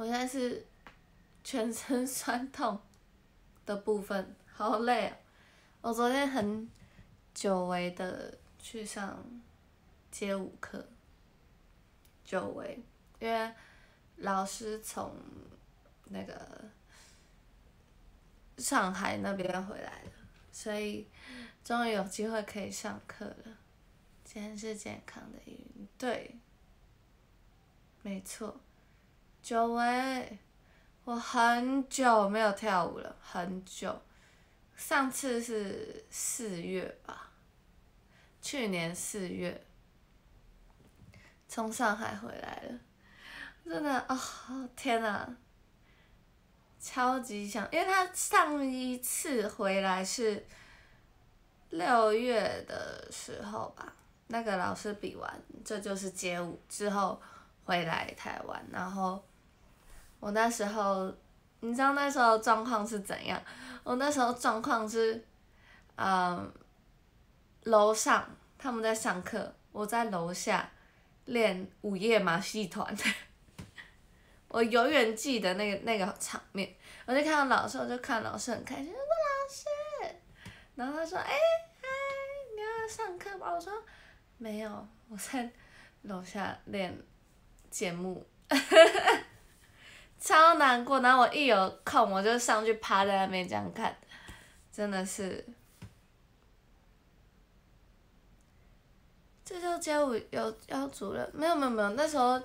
我现在是全身酸痛的部分，好累啊！我昨天很久违的去上街舞课，久违，因为老师从那个上海那边回来了，所以终于有机会可以上课了。今天是健康的一，对，没错。久违，我很久没有跳舞了，很久。上次是四月吧，去年四月，从上海回来了，真的啊、天呐，超级想，因为他上一次回来是六月的时候吧，那个老师比完这就是街舞之后回来台湾，然后我那时候，你知道那时候状况是怎样？我那时候状况是，嗯，楼上他们在上课，我在楼下练午夜马戏团。我永远记得那个那个场面，我就看到老师，我就看老师很开心，说老师，然后他说，哎、嗨，你要上课吗？我说没有，我在楼下练节目。超难过，然后我一有空我就上去趴在那边这样看，真的是。这就街舞有要主任，没有没有没有，那时候，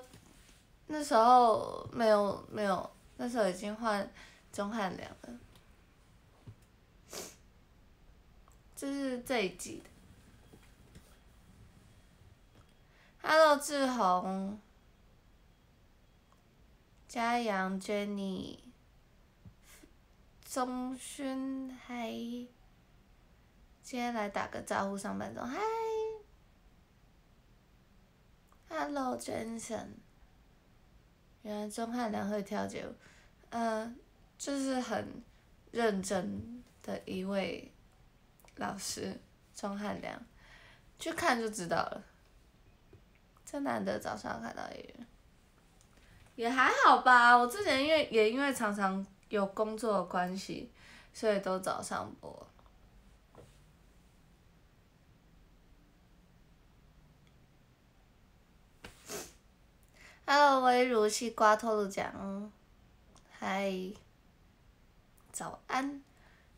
那时候没有没有，那时候已经换钟汉良了。这是这一季的。Hello，志宏。嘉阳、Jenny、钟勋，嗨，今天来打个招呼，上班中，嗨，Hello，Jensen，原来钟汉良会跳街舞，嗯，就是很认真的一位老师，钟汉良，去看就知道了，真难得早上看到一个人。也还好吧，我之前因为也因为常常有工作的关系，所以都早上播。Hello，微如西瓜透露奖，嗨，早安，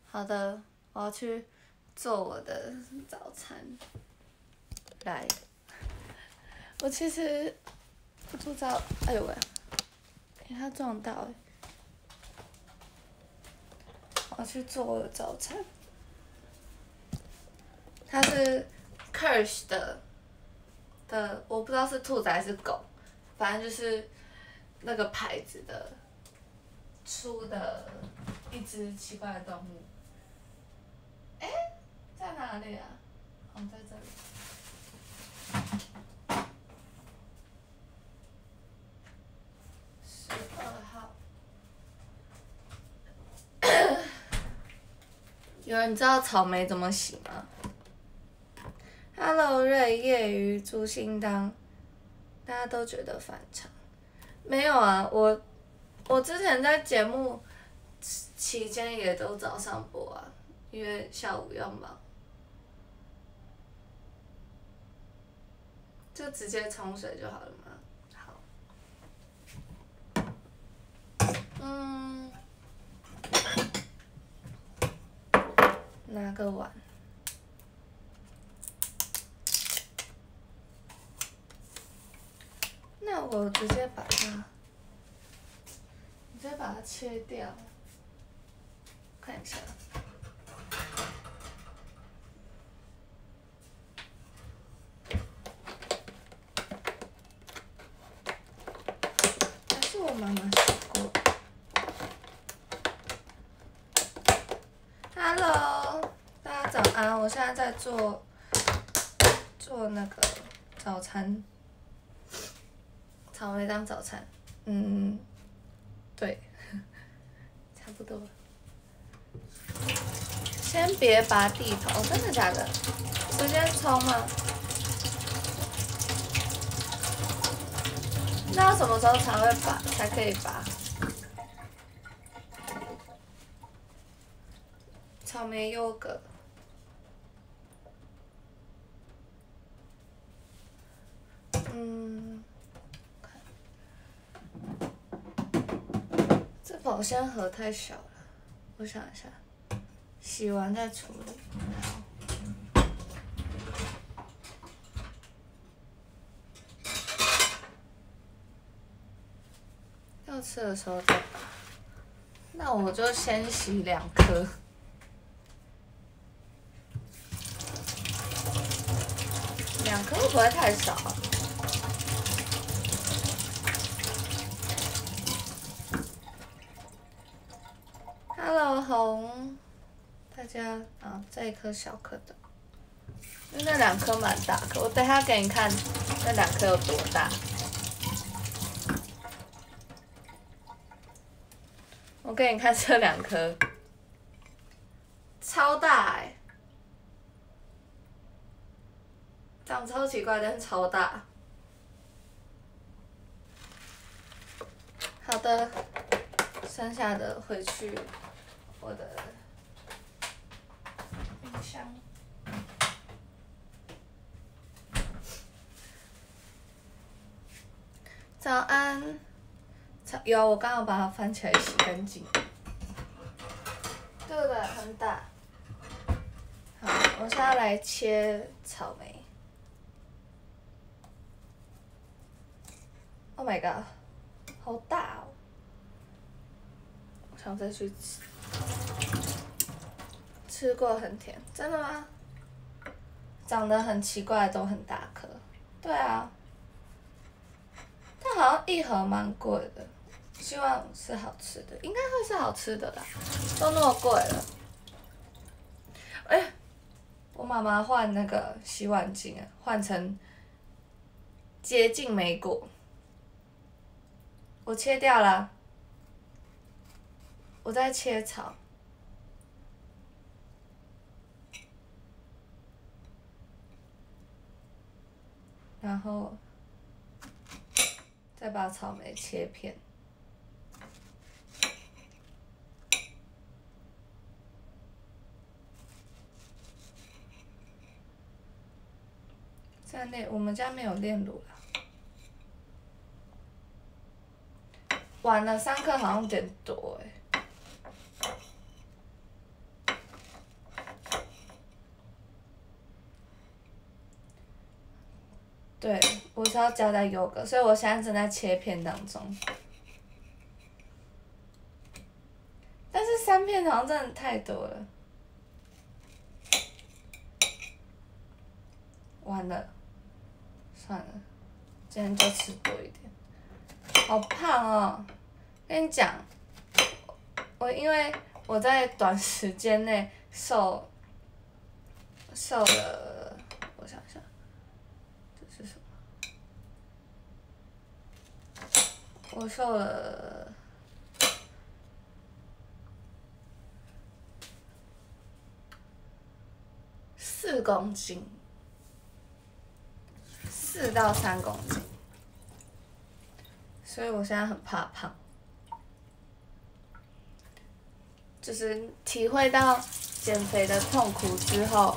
好的，我要去做我的早餐。来，我其实不知道，哎呦喂！给他撞到哎！我要去做我的早餐。它是 Kirsch 的的，我不知道是兔子还是狗，反正就是那个牌子的出的一只奇怪的动物。哎，在哪里啊？哦，在这里。十二号。有人知道草莓怎么洗吗？Hello，瑞业余朱心当，大家都觉得反常。没有啊，我我之前在节目期间也都早上播啊，因为下午要忙，就直接冲水就好了嘛。好。嗯，拿个碗。那我直接把它，直接把它切掉，看一下。还是我妈妈我现在在做做那个早餐，草莓当早餐。嗯，对，差不多。先别拔地头，真的假的？时间长吗？那要什么时候才会拔，才可以拔？草莓、优格。嗯，这保鲜盒太小了，我想一下，洗完再处理。要吃的时候再。那我就先洗两颗。两颗会不会太少啊？Hello，红，大家啊，这一颗小颗的，那两颗蛮大颗，我等下给你看那两颗有多大。我给你看这两颗，超大哎、长超奇怪，但是超大。好的，剩下的回去我的冰箱。早安。超有，我刚刚把它翻起来洗干净。对不对？很大。好，我现在来切草莓。Oh my god，好大哦！我想再去吃。吃过很甜，真的吗？长得很奇怪，都很大颗。对啊。它好像一盒蛮贵的，希望是好吃的，应该会是好吃的啦，都那么贵了。哎、我妈妈换那个洗碗巾啊，换成洁净莓果，我切掉了，我在切草。然后再把草莓切片。在内，我们家没有炼乳了。完了，三颗好像有点多哎、对，我是要加在优格，所以我现在正在切片当中。但是三片好像真的太多了，完了，算了，今天就吃多一点。好胖哦！跟你讲，我因为我在短时间内瘦瘦了，我想想。这是什么？我瘦了四公斤，四到三公斤，所以我现在很怕胖，就是体会到减肥的痛苦之后。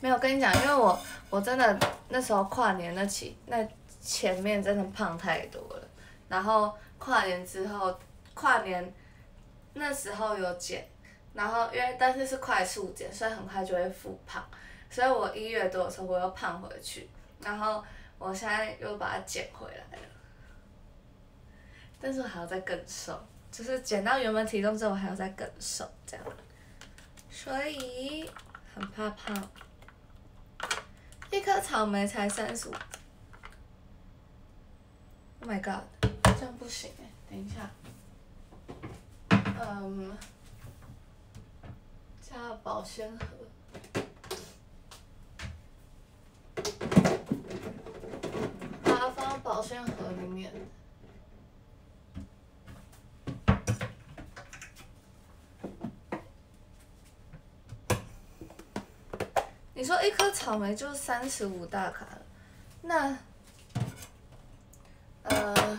没有跟你讲，因为我我真的那时候跨年那期那前面真的胖太多了，然后跨年之后，跨年那时候有减，然后因为但是是快速减，所以很快就会复胖，所以我一月多的时候我又胖回去，然后我现在又把它减回来了，但是我还要再更瘦，就是减到原本体重之后，我还要再更瘦这样，所以很怕胖。一颗草莓才三十五，Oh my god，这样不行哎，等一下，嗯，加保鲜盒，把它放保鲜盒里面。你说一颗草莓就三十五大卡，那，呃，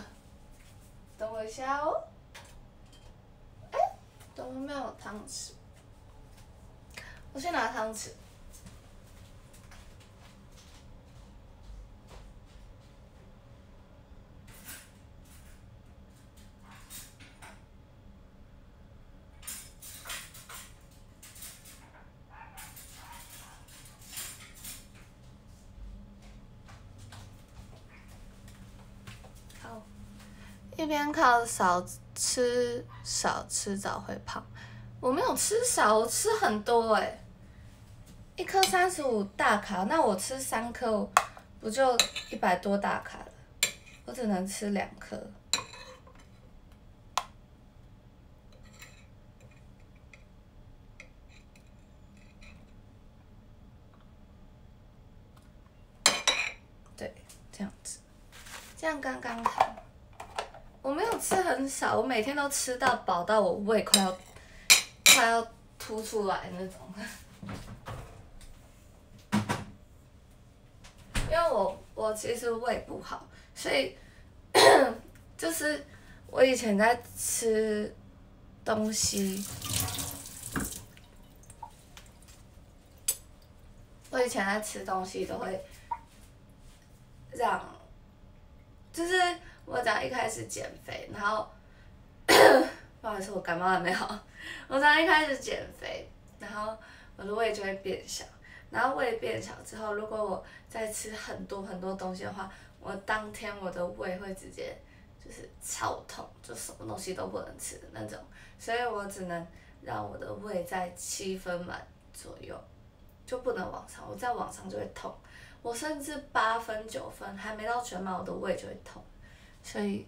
等我一下哦。哎，怎么没有汤匙？我去拿汤匙。好，一边靠少吃少吃早会胖，我没有吃少，我吃很多哎、一颗三十五大卡，那我吃三颗，不就一百多大卡了？我只能吃两颗。对，这样子，这样刚刚好。我没有吃很少，我每天都吃到饱，到我胃快要快要凸出来那种。因为我我其实胃不好，所以 就是我以前在吃东西，我以前在吃东西都会让，就是我讲一开始减肥，然后 不好意思，我感冒还没好，我讲一开始减肥，然后我的胃就会变小。然后胃变小之后，如果我再吃很多很多东西的话，我当天我的胃会直接就是超痛，就什么东西都不能吃的那种。所以我只能让我的胃在七分满左右，就不能往上，我在往上就会痛。我甚至八分九分还没到全满，我的胃就会痛。所以，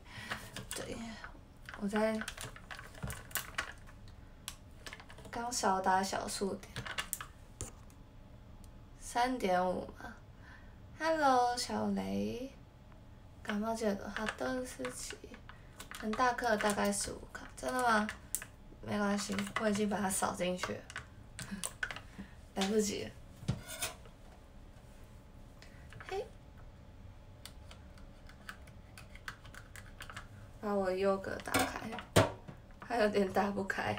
对，我在刚少打小数点。三点五嘛，Hello 小雷，感冒戒毒，好的思琪，很大颗大概十五克，真的吗？没关系，我已经把它扫进去了，来不及了。把我的优格打开，还有点打不开。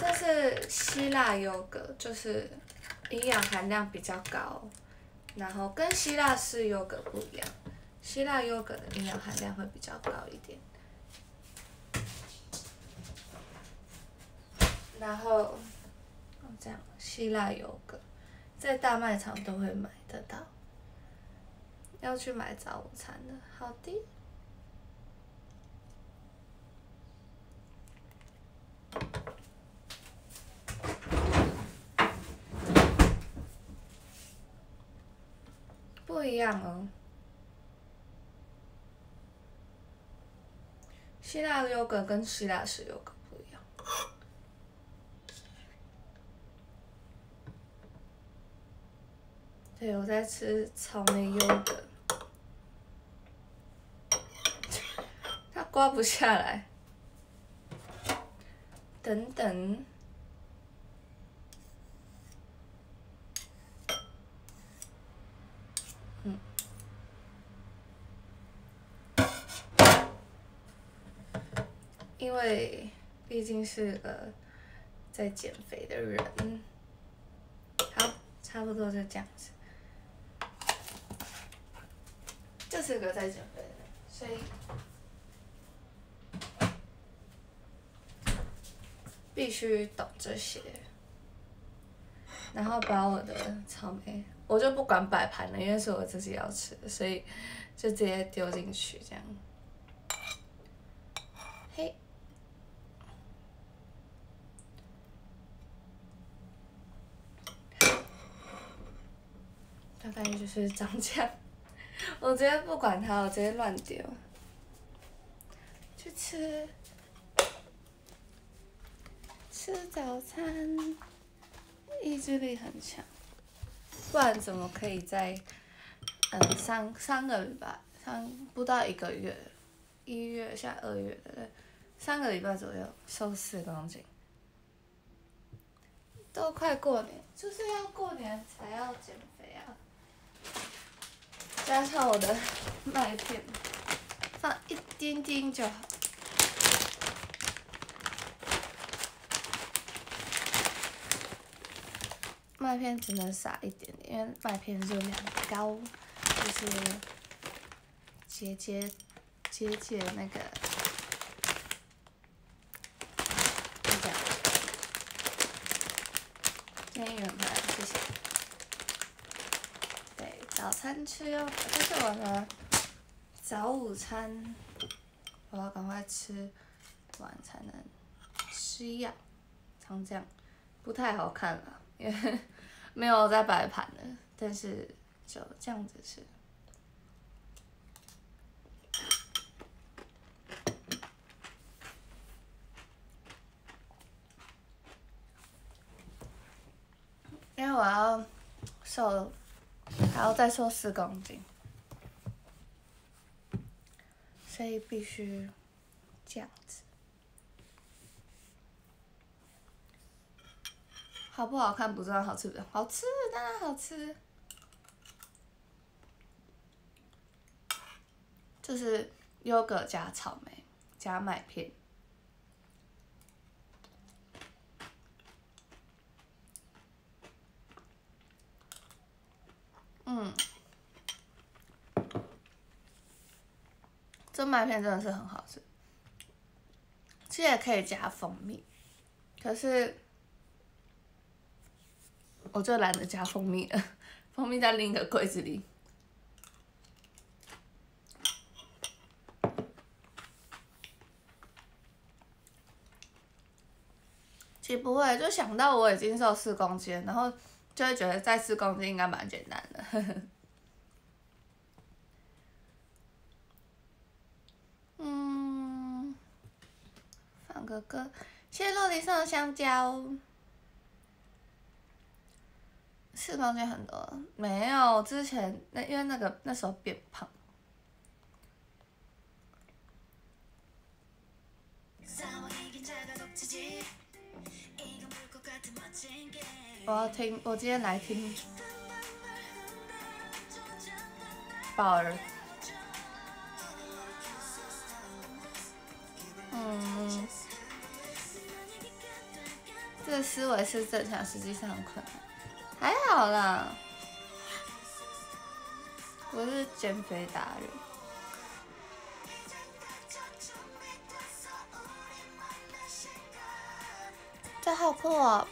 这是希腊优格，就是营养含量比较高，然后跟希腊式优格不一样，希腊优格的营养含量会比较高一点。然后，这样希腊优格，在大卖场都会买得到。要去买早午餐的，好的。不一样哦。希腊的优格跟希腊式优格不一样。对，我在吃草莓优格，它刮不下来。等等。因为毕竟是个在减肥的人，好，差不多就这样子。就是个在减肥的人，所以必须懂这些。然后把我的草莓，我就不管摆盘了，因为是我自己要吃的，所以就直接丢进去这样。嘿。大概就是长这样，我直接不管它，我直接乱丢。去吃，吃早餐，意志力很强，不然怎么可以在嗯三三个礼拜，三不到一个月，一月下二月？三个礼拜左右瘦四公斤，都快过年，就是要过年才要减肥啊。加上我的 麦片，放一丁丁就好。麦片只能撒一点点，因为麦片热量高，就是节节节节那个。这样，今天有人来，谢谢。对，早餐吃哟，这是我的早午餐，我要赶快吃完才能吃药，常这样不太好看了，没有在摆盘的，但是就这样子吃。因为我要瘦，还要再瘦四公斤，所以必须这样子。好不好看不知道，好吃不？好吃，当然好吃。就是优格加草莓加麦片。嗯，这麦片真的是很好吃，其实也可以加蜂蜜，可是我就懒得加蜂蜜了，蜂蜜在另一个柜子里。其实不会，就想到我已经瘦四公斤，然后。就会觉得再四公斤应该蛮简单的。嗯，放个歌，谢谢洛迪送的香蕉。四公斤很多，没有之前那因为那个那时候变胖。我要听，我今天来听宝儿。嗯，这个思维是正常，实际上很困难，还好啦。我是减肥达人，这好酷哦！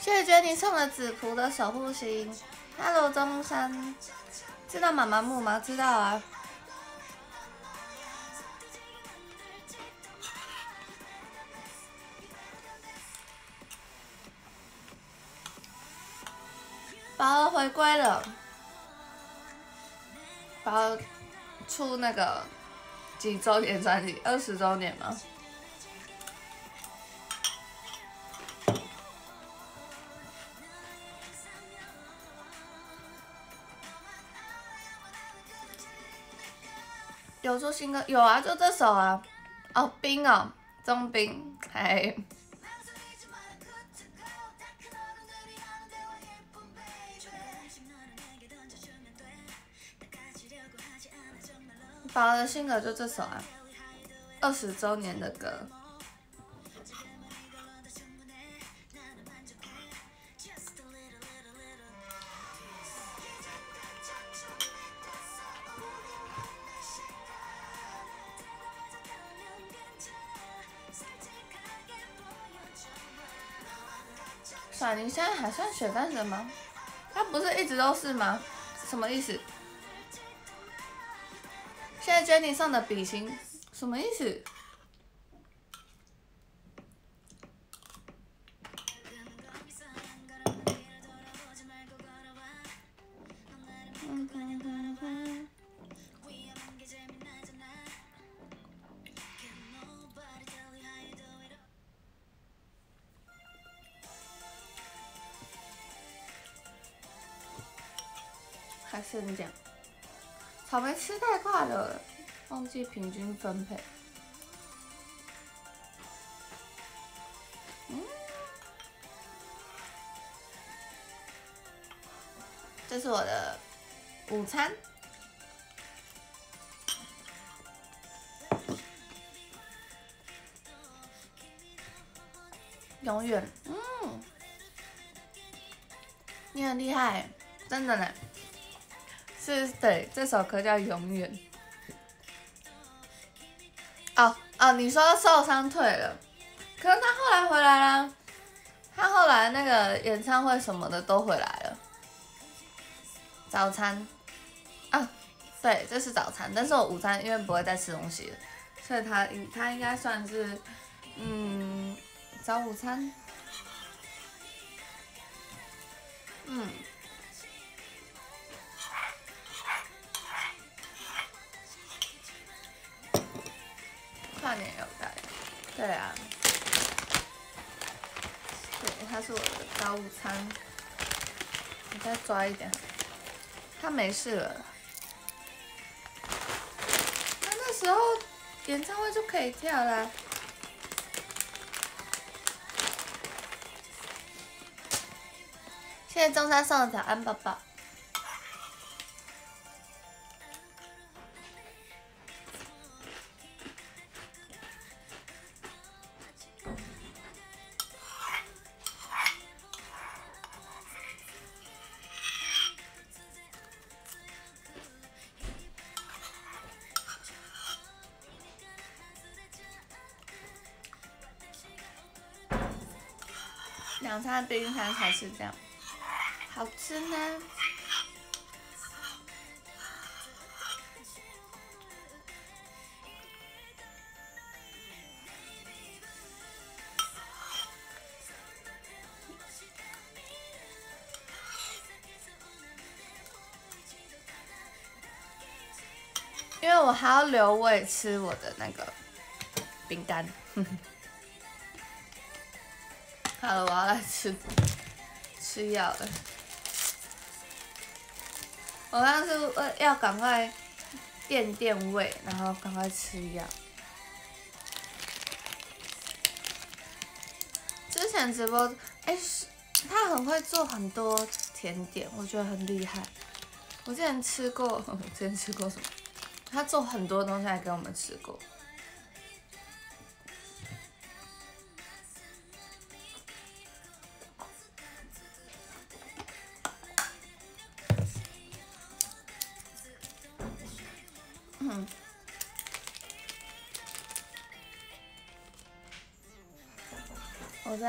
谢谢娟妮送的紫蒲的守护星，Hello 中山，知道妈妈木吗？知道啊。宝儿回归了，宝儿出那个几周年专辑？二十周年吗？有出新歌有啊，就这首啊，哦冰哦，中冰还。宝的新歌就这首啊，二十周年的歌。你现在还算血战神吗？他不是一直都是吗？什么意思？在 Jenny 上的比心，什么意思？还是你讲，草莓吃太快了，忘记平均分配。嗯，这是我的午餐，永远，嗯，你很厉害，真的呢。是对，这首歌叫《永远》。哦，你说受伤退了，可是他后来回来了，他后来那个演唱会什么的都回来了。早餐，啊，对，这是早餐，但是我午餐因为不会再吃东西了，所以他他应该算是，嗯，早午餐，嗯。跨年有带，对啊，对，他是我的早午餐，你再抓一点，他没事了，那那时候演唱会就可以跳啦，谢谢中山送的早安宝宝。两餐冰餐才是这样，好吃呢。因为我还要留胃吃我的那个饼干。好了，我要来吃吃药了。我刚刚是要赶快垫垫胃，然后赶快吃药。之前直播，哎，他很会做很多甜点，我觉得很厉害。我之前吃过，之前吃过什么？他做很多东西来给我们吃过。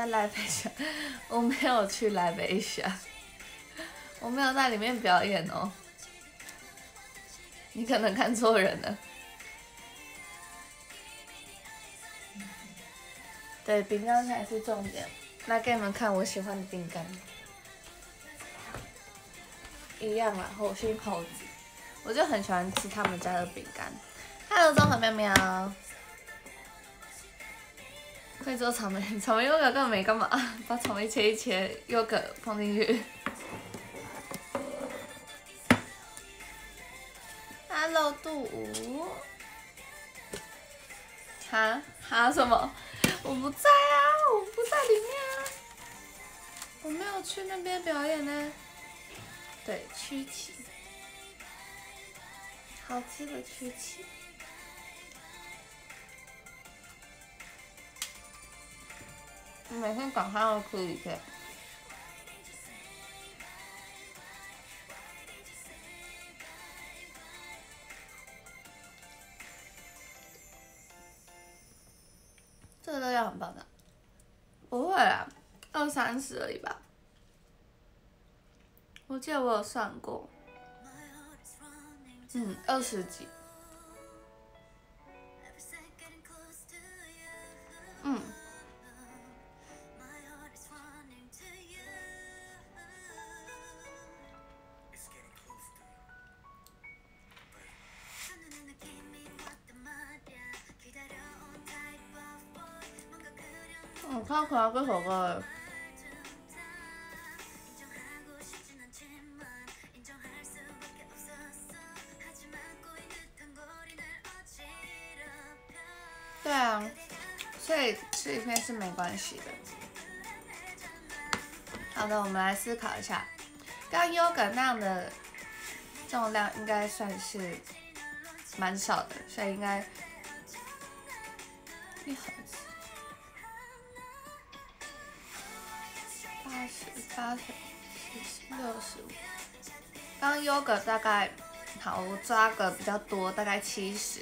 来北下，我没有去来北下，我没有在里面表演哦。你可能看错人了。对，饼干才是重点。来给你们看我喜欢的饼干，一样啊，火星猴子，我就很喜欢吃他们家的饼干。Hello，综合喵喵。可以做草莓，草莓优格根本没干嘛，把草莓切一切，优格放进去。Hello，杜五。哈哈什么？我不在啊，我不在里面啊，我没有去那边表演呢。对，曲奇，好吃的曲奇。每天早上要吃一片，这个都要很棒的，不会啊，二三十而已吧，我记得我有算过，嗯，二十几，他可能这首歌。对啊，所以吃一片是没关系的。好的，我们来思考一下，刚优格那样的重量应该算是蛮少的，所以应该一盒。八十八十六十五。刚优格大概，好，我抓个比较多，大概七十。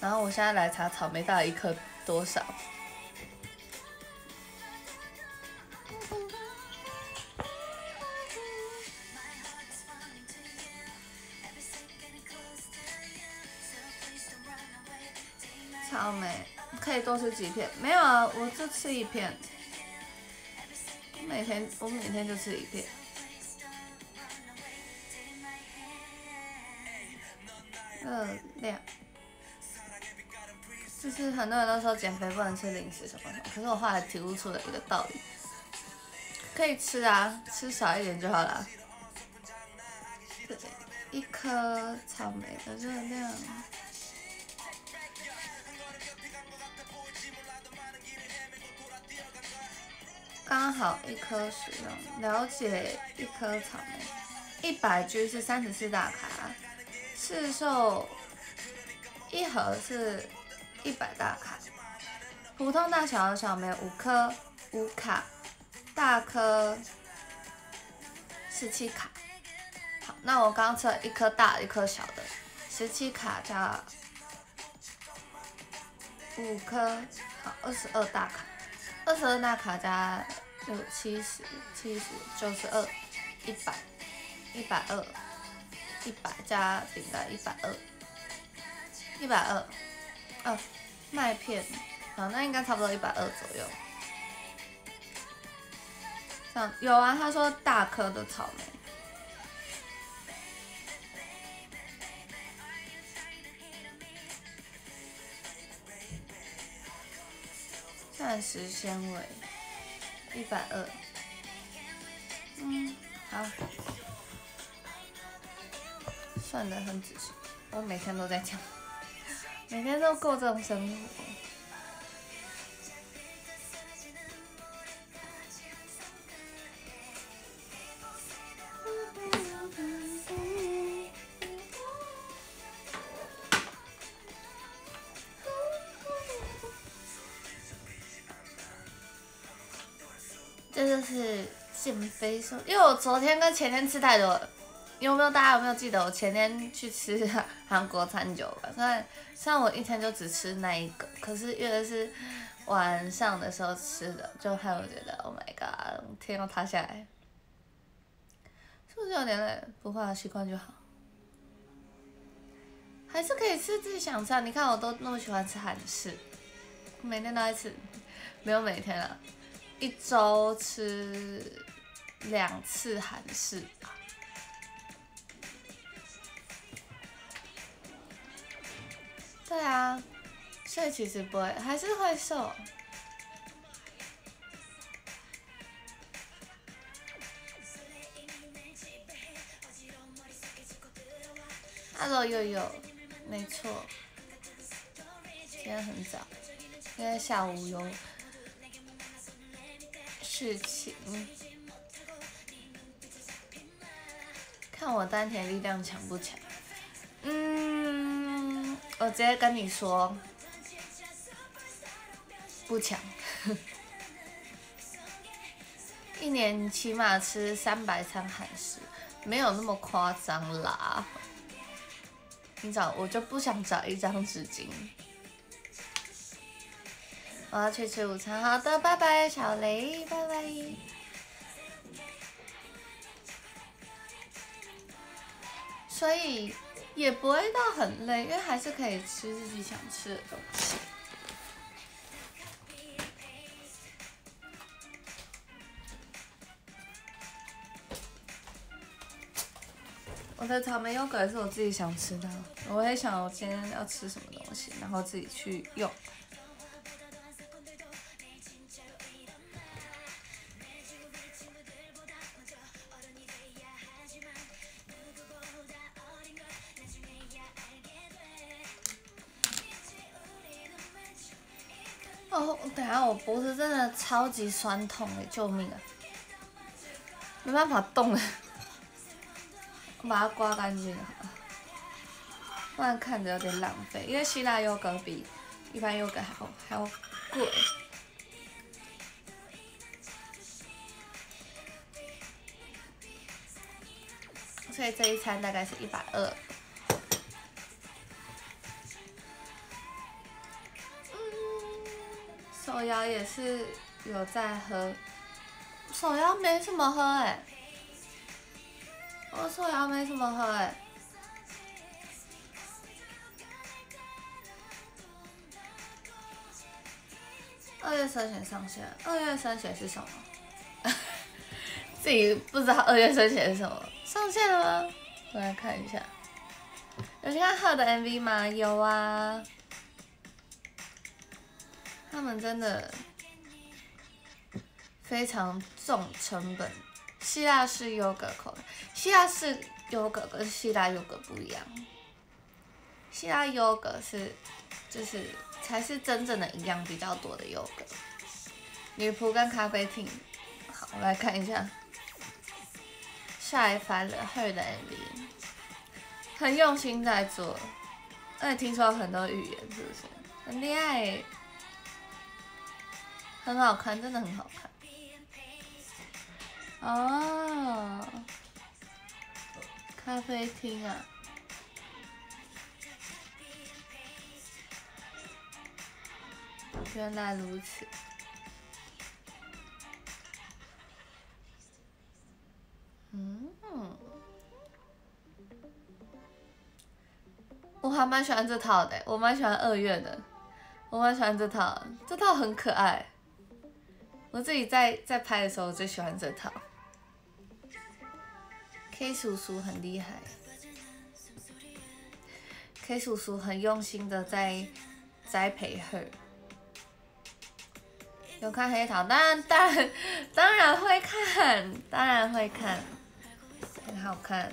然后我现在来查草莓到底一颗多少。草莓可以多吃几片？没有啊，我就吃一片。每天我每天就吃一片。热量，就是很多人都说减肥不能吃零食什么什么，可是我后来体悟出了一个道理，可以吃啊，吃少一点就好了。一颗草莓的热量。刚好一颗使用，了解一颗草莓，一百 G 是三十四大卡，市售一盒是一百大卡，普通大小的小莓五颗五卡，大颗十七卡。好，那我刚测一颗大一颗小的，十七卡加五颗，好二十二大卡。二十二纳卡加六七十七十九十二一百一百二一百加饼干一百二一百二哦麦片好那应该差不多一百二左右。像有啊，他说大颗的草莓，膳食纤维一百二，嗯，好，算的很仔细，我每天都在讲，每天都过这种生活。因为我昨天跟前天吃太多了。有没有大家有没有记得我前天去吃韩国餐酒吧？虽然虽然我一天就只吃那一个，可是因为是晚上的时候吃的，就害我觉得 Oh my god，天要塌下来，是不是有点累？不会，习惯就好。还是可以吃自己想吃。你看我都那么喜欢吃韩式，每天都在吃，没有每天了。一周吃两次韩式吧。对啊，所以其实不会，还是会瘦。Hello 悠悠，没错，今天很早，因为下午有。事情，看我丹田力量强不强？嗯，我直接跟你说，不强。一年起码吃三百餐韩食，没有那么夸张啦。你找我就不想找一张纸巾。我要去吃午餐，好的，拜拜，小雷，拜拜。所以也不会到很累，因为还是可以吃自己想吃的东西。我的草莓优格是我自己想吃的，我也想我今天要吃什么东西，然后自己去用。等下我脖子真的超级酸痛哎，救命啊！没办法动了，我把它刮干净了，不然看着有点浪费。因为希腊优格比一般优格还要还要贵。所以这一餐大概是一百二。手摇也是有在喝，手摇没什么喝哎，我手摇没什么喝哎。二月生写上线，二月生写是什么？自己不知道二月生写是什么，上线了吗？我来看一下，有去看贺的 MV 吗？有啊。他们真的非常重成本，希腊式优格口味，希腊式优格跟希腊优格不一样，希腊优格是就是才是真正的营养比较多的优格。女仆跟咖啡厅，好，我来看一下，下一番的会的 MV，很用心在做，而且听说很多语言，是不是？很厉害？很好看，真的很好看。哦，咖啡厅啊，原来如此。嗯，我还蛮喜欢这套的，我蛮喜欢二月的，我蛮喜欢这套，这套很可爱。我自己在在拍的时候我最喜欢这套，K 叔叔很厉害，K 叔叔很用心的在栽培黑。有看黑桃，当然当然当然会看，当然会看，很好看，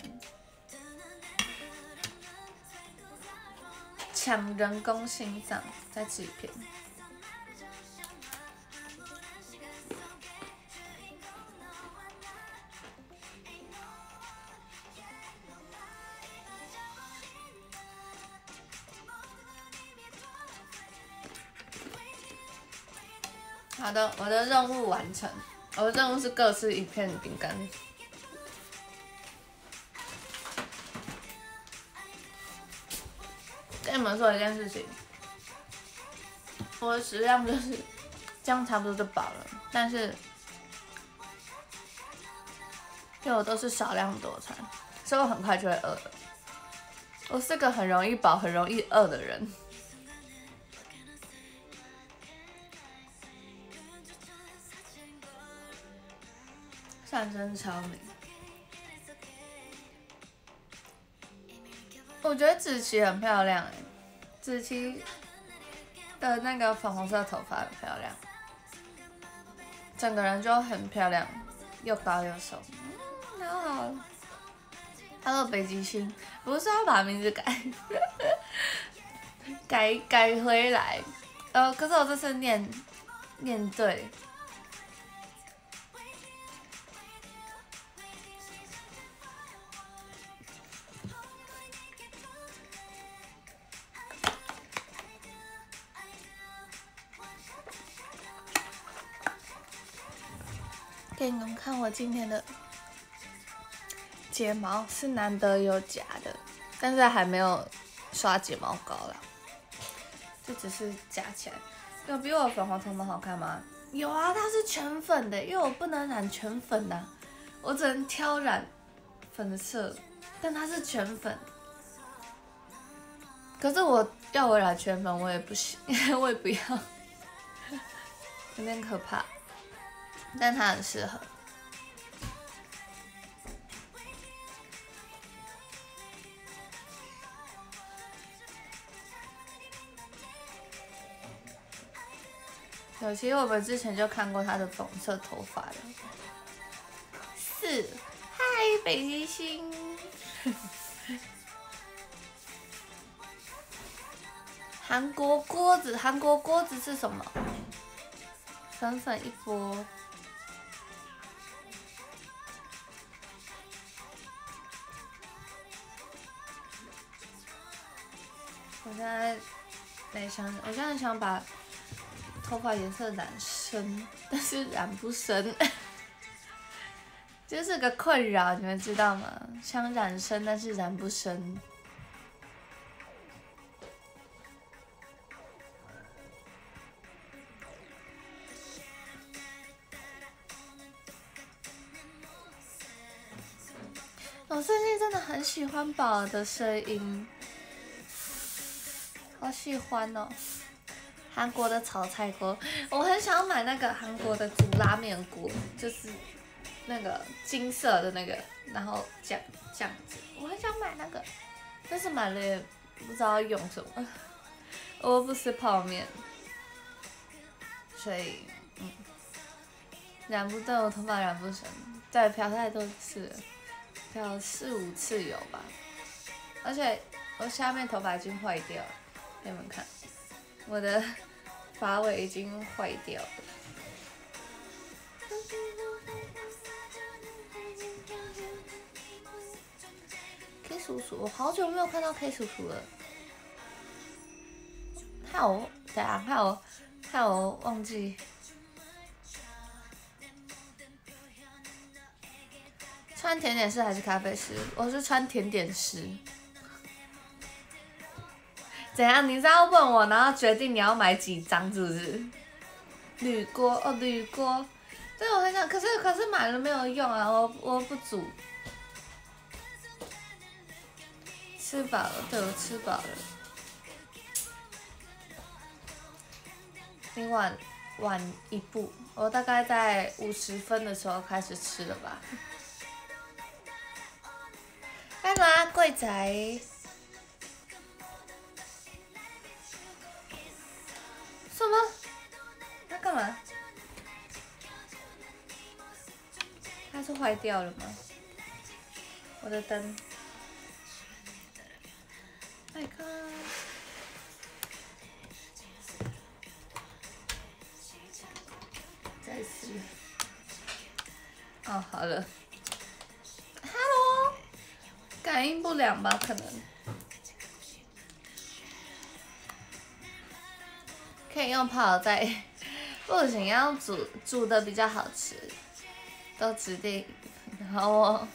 抢人工心脏再吃一片。我的，我的任务完成。我的任务是各吃一片饼干。跟你们说一件事情，我的食量就是这样，差不多就饱了。但是，因为我都是少量多餐，所以我很快就会饿了。我是个很容易饱、很容易饿的人。战争超美，我觉得子琪很漂亮哎，子琪的那个粉红色头发很漂亮，整个人就很漂亮，又高又瘦，好好。他说北极星，不是要把名字改，改改回来，呃，可是我这次念念对。给你们看我今天的睫毛是难得有假的，但是还没有刷睫毛膏了，就只是夹起来。有比我粉红头发好看吗？有啊，它是全粉的，因为我不能染全粉的，我只能挑染粉色，但它是全粉。可是我要我染全粉我也不行，我也不要，有点可怕。但它很适合。有，其实我们之前就看过他的粉色头发了。四，嗨，北极星。韩国锅子，韩国锅子是什么？粉粉一波。在想，我现在想把头发颜色染深，但是染不深，就是个困扰，你们知道吗？想染深，但是染不深。我最近真的很喜欢宝的声音，好喜欢哦！韩国的炒菜锅，我很想买那个韩国的煮拉面锅，就是那个金色的那个，然后这样这样子，我很想买那个，但是买了也不知道用什么。我不吃泡面，所以嗯，染不动，头发染不深，对漂太多次。漂四五次有吧，而且我下面头发已经坏掉了，给你们看，我的发尾已经坏掉了。K 叔叔，我好久没有看到 K 叔叔了，害我，等下害我，害我忘记。穿甜点师还是咖啡师？我是穿甜点师。怎样？你是要问我，然后决定你要买几张，是不是？铝锅哦，铝锅。对，我很想，可是可是买了没有用啊，我我不煮。吃饱了，对我吃饱了。你晚晚一步，我大概在五十分的时候开始吃了吧。干嘛，贵仔？什么？他干嘛？他是坏掉了吗？我的灯。My God！再次。哦，好了。感应不良吧，可能。可以用泡在，不行，要煮煮的比较好吃，都指定。然后我，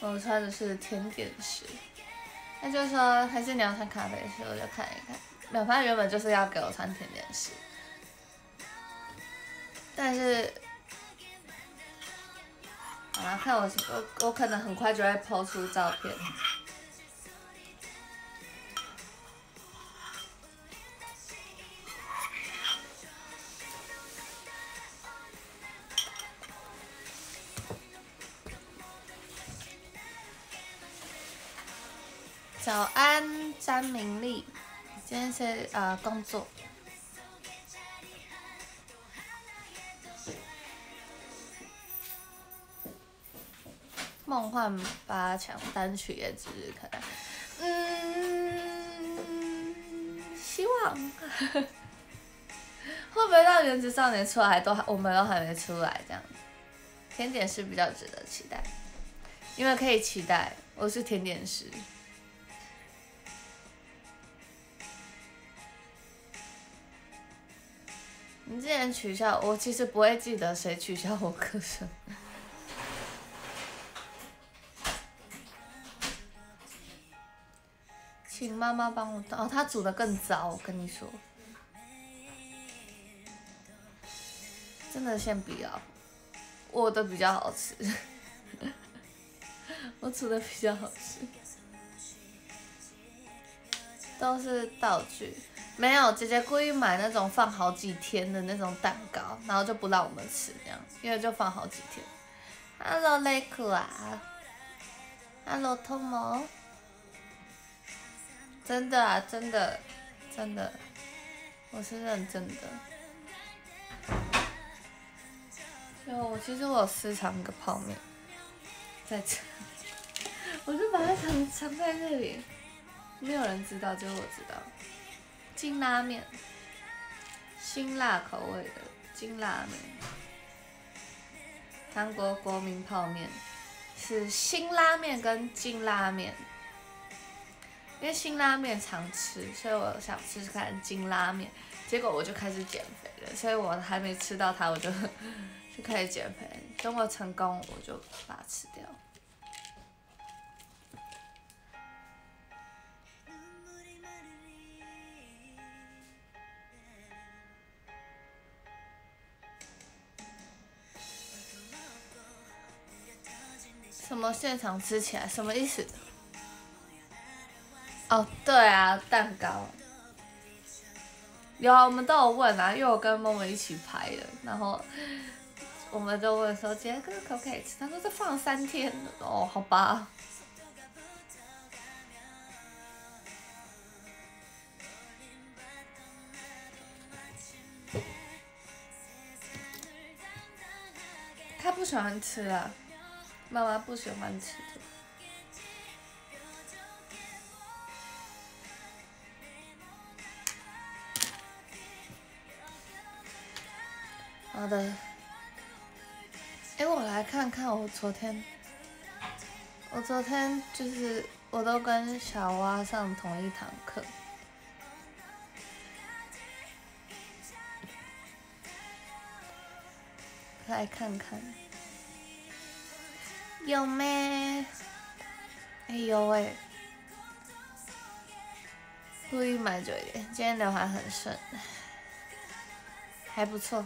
我穿的是甜点师，那就是说还是你要穿咖啡师，我就看一看。秒凡原本就是要给我穿甜点师，但是。好看我我我可能很快就会抛出照片。今天是呃工作。梦幻八强单曲也指日可待，嗯，希望 会不会到原子少年出来都我们都还没出来这样，甜点师比较值得期待，因为可以期待我是甜点师。你之前取消我，其实不会记得谁取消我课程。请妈妈帮我倒，她煮的更糟，我跟你说，真的先不要，我的比较好吃，我煮的比较好吃，都是道具，没有姐姐故意买那种放好几天的那种蛋糕，然后就不让我们吃这样，因为就放好几天。Hello，雷克啊，Hello，托毛。真的啊，真的，真的，我是认真的。有，我其实我私藏一个泡面，在这，我就把它藏藏在这里，没有人知道，只有我知道。金拉面，辛辣口味的金拉面，韩国国民泡面是辛拉面跟金拉面。因为辛拉面常吃，所以我想试试看金拉面。结果我就开始减肥了，所以我还没吃到它，我就 就开始减肥。等我成功，我就把它吃掉。么现场吃起来？什么意思？哦，对啊，蛋糕。有啊，我们都有问啊，因为我跟默默一起拍的，然后我们就问说杰哥可不可以吃？他说这放三天哦，好吧。他不喜欢吃啊。妈妈不喜欢吃的。好的。哎，我来看看我昨天，我昨天就是我都跟小蛙上同一堂课，来看看。有没？哎呦喂！故意买久一点，今天刘海很顺，还不错。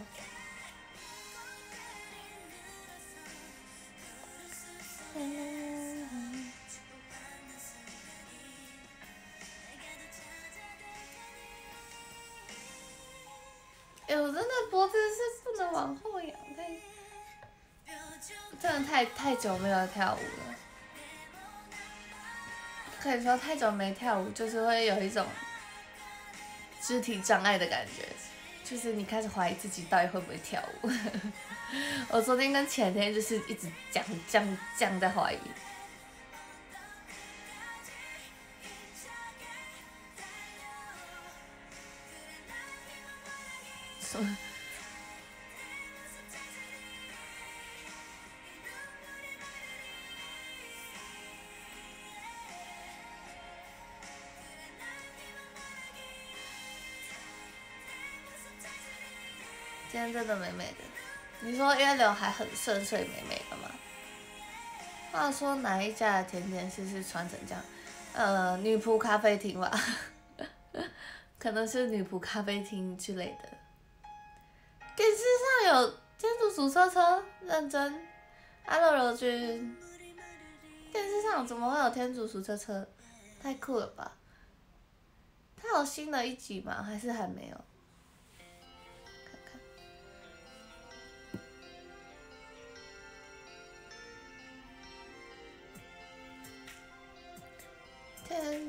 太久没有跳舞了，可以说太久没跳舞，就是会有一种肢体障碍的感觉，就是你开始怀疑自己到底会不会跳舞。我昨天跟前天就是一直讲讲讲在怀疑。真的美美的，你说因为刘海很顺，所以美美的吗？话说哪一家的甜点师是穿成这样？呃，女仆咖啡厅吧，可能是女仆咖啡厅之类的。电视上有天竺鼠车车，认真。Hello 罗君，电视上怎么会有天竺鼠车车？太酷了吧！它有新的一集吗？还是还没有？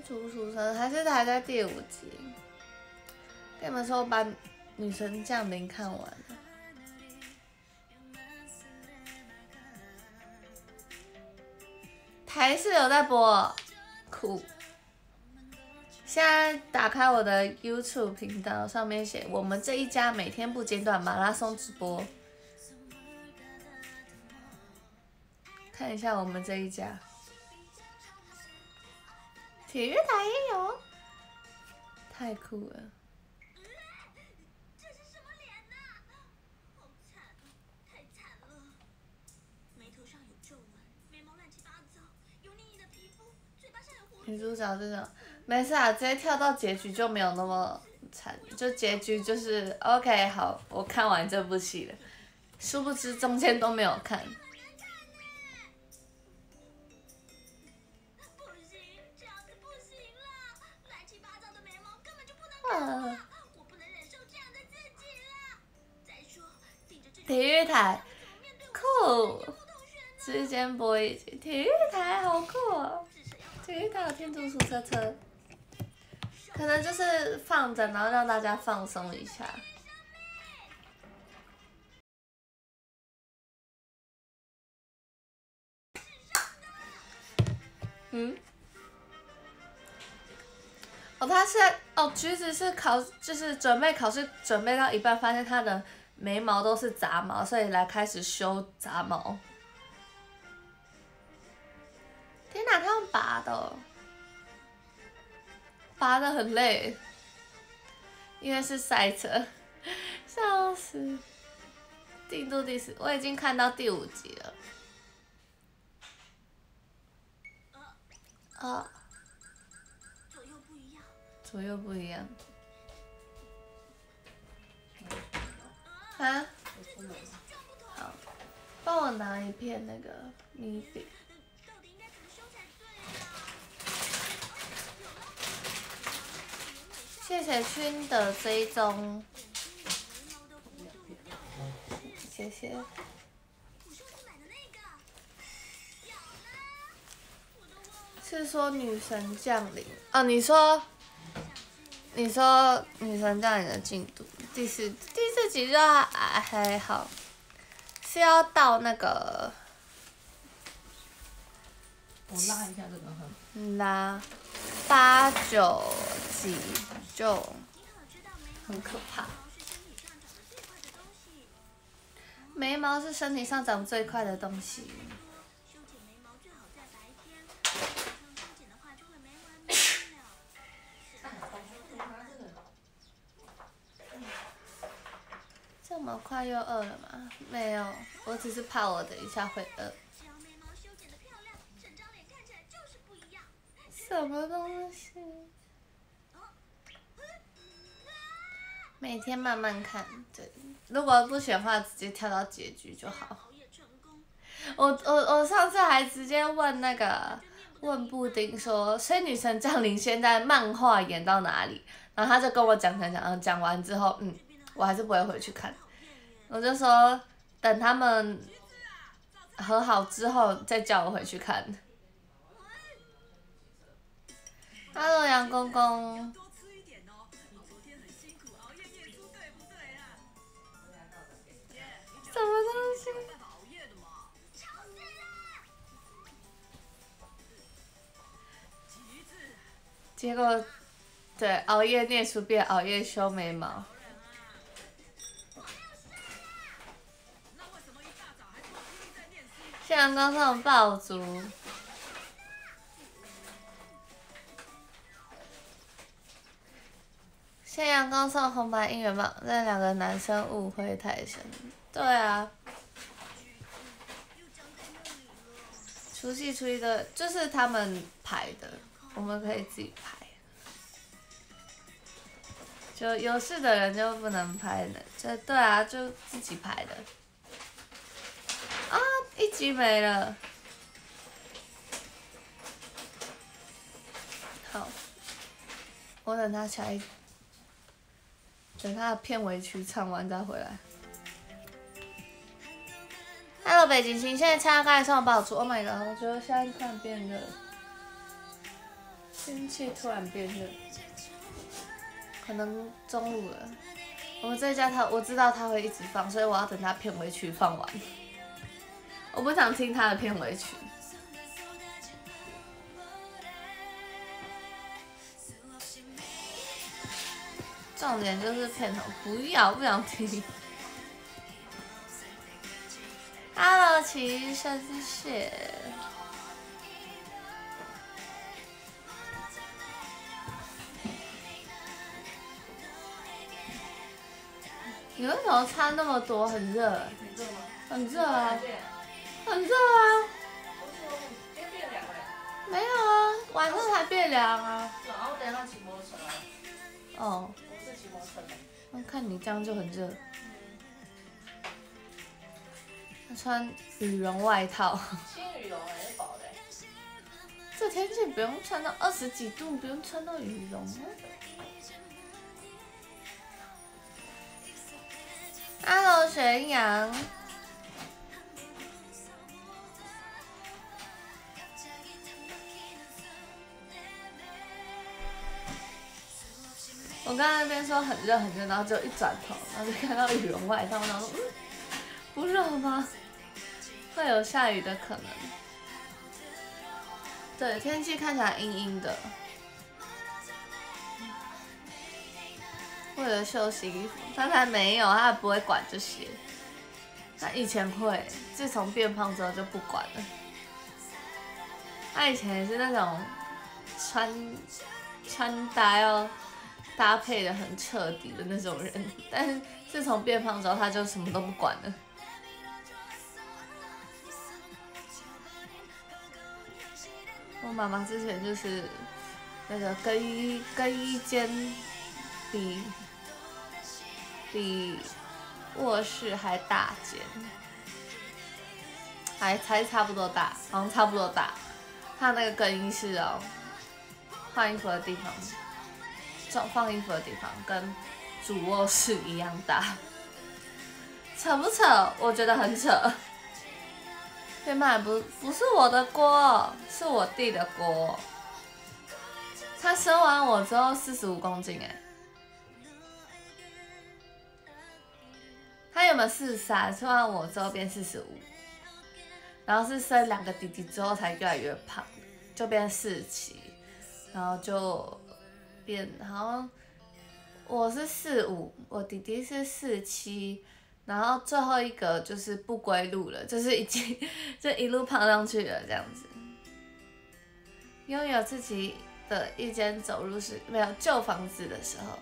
天竺鼠车还是还在第五集。跟你们说，我把《女神降临》看完了。台视有在播，酷。现在打开我的 YouTube 频道，上面写我们这一家每天不间断马拉松直播。看一下我们这一家。体育台也有，太酷了！女主角这种，没事啊，直接跳到结局就没有那么惨，就结局就是 OK 好，我看完这部戏了，殊不知中间都没有看。体育台，酷！之间播一集，体育台好酷哦！体育台有天竺鼠车车，可能就是放着，然后让大家放松一下。嗯？哦，他是哦，橘子是考，就是准备考试，准备到一半，发现他的。眉毛都是杂毛，所以来开始修杂毛。天哪，他用拔的，拔的很累。因为是赛车，笑死。进度第四，我已经看到第五集了。啊。左右不一样。左右不一样。啊？好，帮我拿一片那个米饼。谢谢君的追踪。谢谢。是说女神降临哦？你说，你说女神降临的进度第四四集就还还好，是要到那个。我拉一下这个哈。拉八九几就很可怕。眉毛是身体上长最快的东西。快又饿了吗？没有，我只是怕我等一下会饿。什么东西？每天慢慢看，对。如果不选的话，直接跳到结局就好。我我我上次还直接问那个问布丁说，《仙女神降临》现在漫画演到哪里？然后他就跟我讲讲讲，讲完之后，嗯，我还是不会回去看。我就说等他们和好之后再叫我回去看。Hello，杨公公。什么东西？结果，对，熬夜念书变熬夜修眉毛。现在刚上爆竹。现阳刚上红白姻缘棒，那两个男生误会太深。对啊，除夕初一的，就是他们排的，我们可以自己排。就有事的人就不能拍的，这对啊，就自己排的。啊，一集没了。好，我等他下一，等他的片尾曲唱完再回来。Hello，北极星，现在刚才上爆出，Oh my god！我觉得现在突然变热，天气突然变热，可能中午了。我们这家他我知道他会一直放，所以我要等他片尾曲放完。我不想听他的片尾曲，重点就是片头，不要，不想听。Hello，齐生谢。你为什么穿那么多？很热。很热啊。很热啊。没有啊，晚上才变凉啊。然后等下骑摩托车。哦。我是骑摩托车。那看你这样就很热。穿羽绒外套。轻羽绒还是薄的？这天气不用穿到二十几度，不用穿到羽绒吗？Hello，玄阳。我刚刚那边说很热很热，然后就一转头，然后就看到羽绒外套，然后嗯，不热吗？会有下雨的可能，对，天气看起来阴阴的。为了休息衣服，他才没有，他不会管这些。他以前会，自从变胖之后就不管了。他以前也是那种穿穿搭哦，搭配的很彻底的那种人，但是自从变胖之后，他就什么都不管了。我妈妈之前就是那个更衣更衣间比比卧室还大间，还才差不多大，好像差不多大。他那个更衣室哦，换衣服的地方，放放衣服的地方跟主卧室一样大，扯不扯？我觉得很扯。变胖不不是我的锅，是我弟的锅。他生完我之后四十五公斤哎，他有没有四十三？生完我之后变四十五，然后是生两个弟弟之后才越来越胖，就变四十七，然后就变好像我是四五，我弟弟是四七。然后最后一个就是不归路了，就是已经 就一路胖上去了这样子。拥有自己的一间走路是没有旧房子的时候，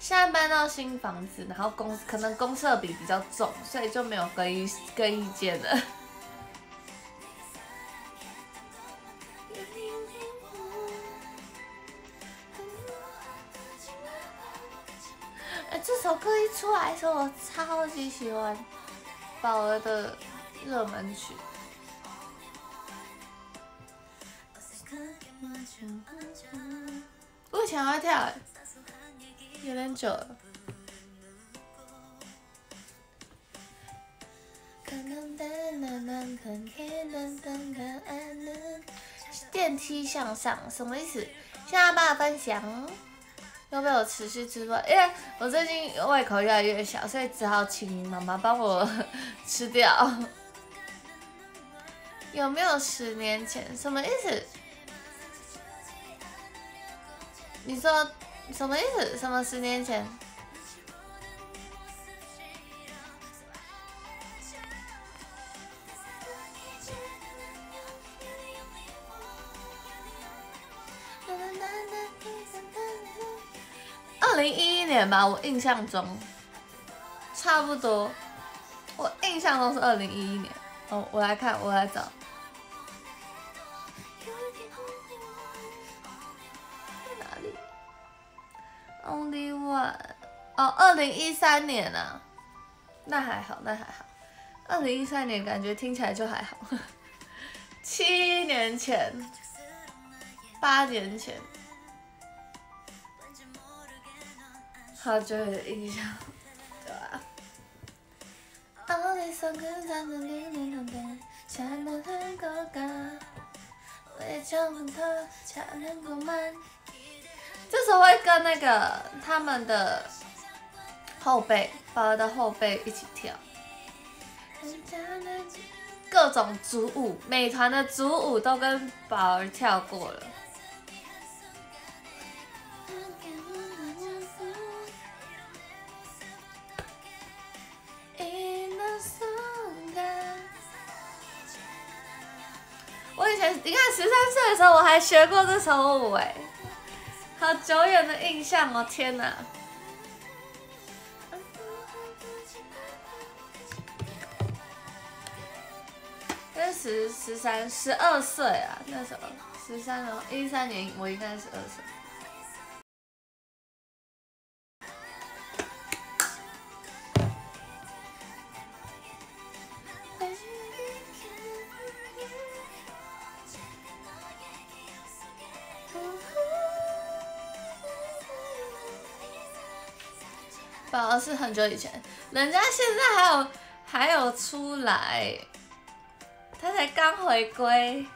现在搬到新房子，然后公可能公设比比较重，所以就没有更衣更衣间了。这首歌一出来的时候，我超级喜欢宝儿的热门曲。我以前会跳，有点久了。电梯向上什么意思？现在帮我分享。要不要我持续直播？因为我最近胃口越来越小，所以只好请妈妈帮我吃掉。有没有十年前？什么意思？你说什么意思？什么十年前？年吧，我印象中差不多，我印象中是二零一一年。哦，我来看，我来找。？Only one。哦，二零一三年啊，那还好，那还好。二零一三年感觉听起来就还好。七年前，八年前。好久的印象，对吧？这时候会跟那个他们的后辈，宝儿的后辈一起跳，各种组舞，美团的组舞都跟宝儿跳过了。我以前你看十三岁的时候，我还学过这首舞哎，好久远的印象哦！天哪，那十十三十二岁啊，那时候十三哦，一三年我应该是二岁。是很久以前，人家现在还有还有出来，他才刚回归。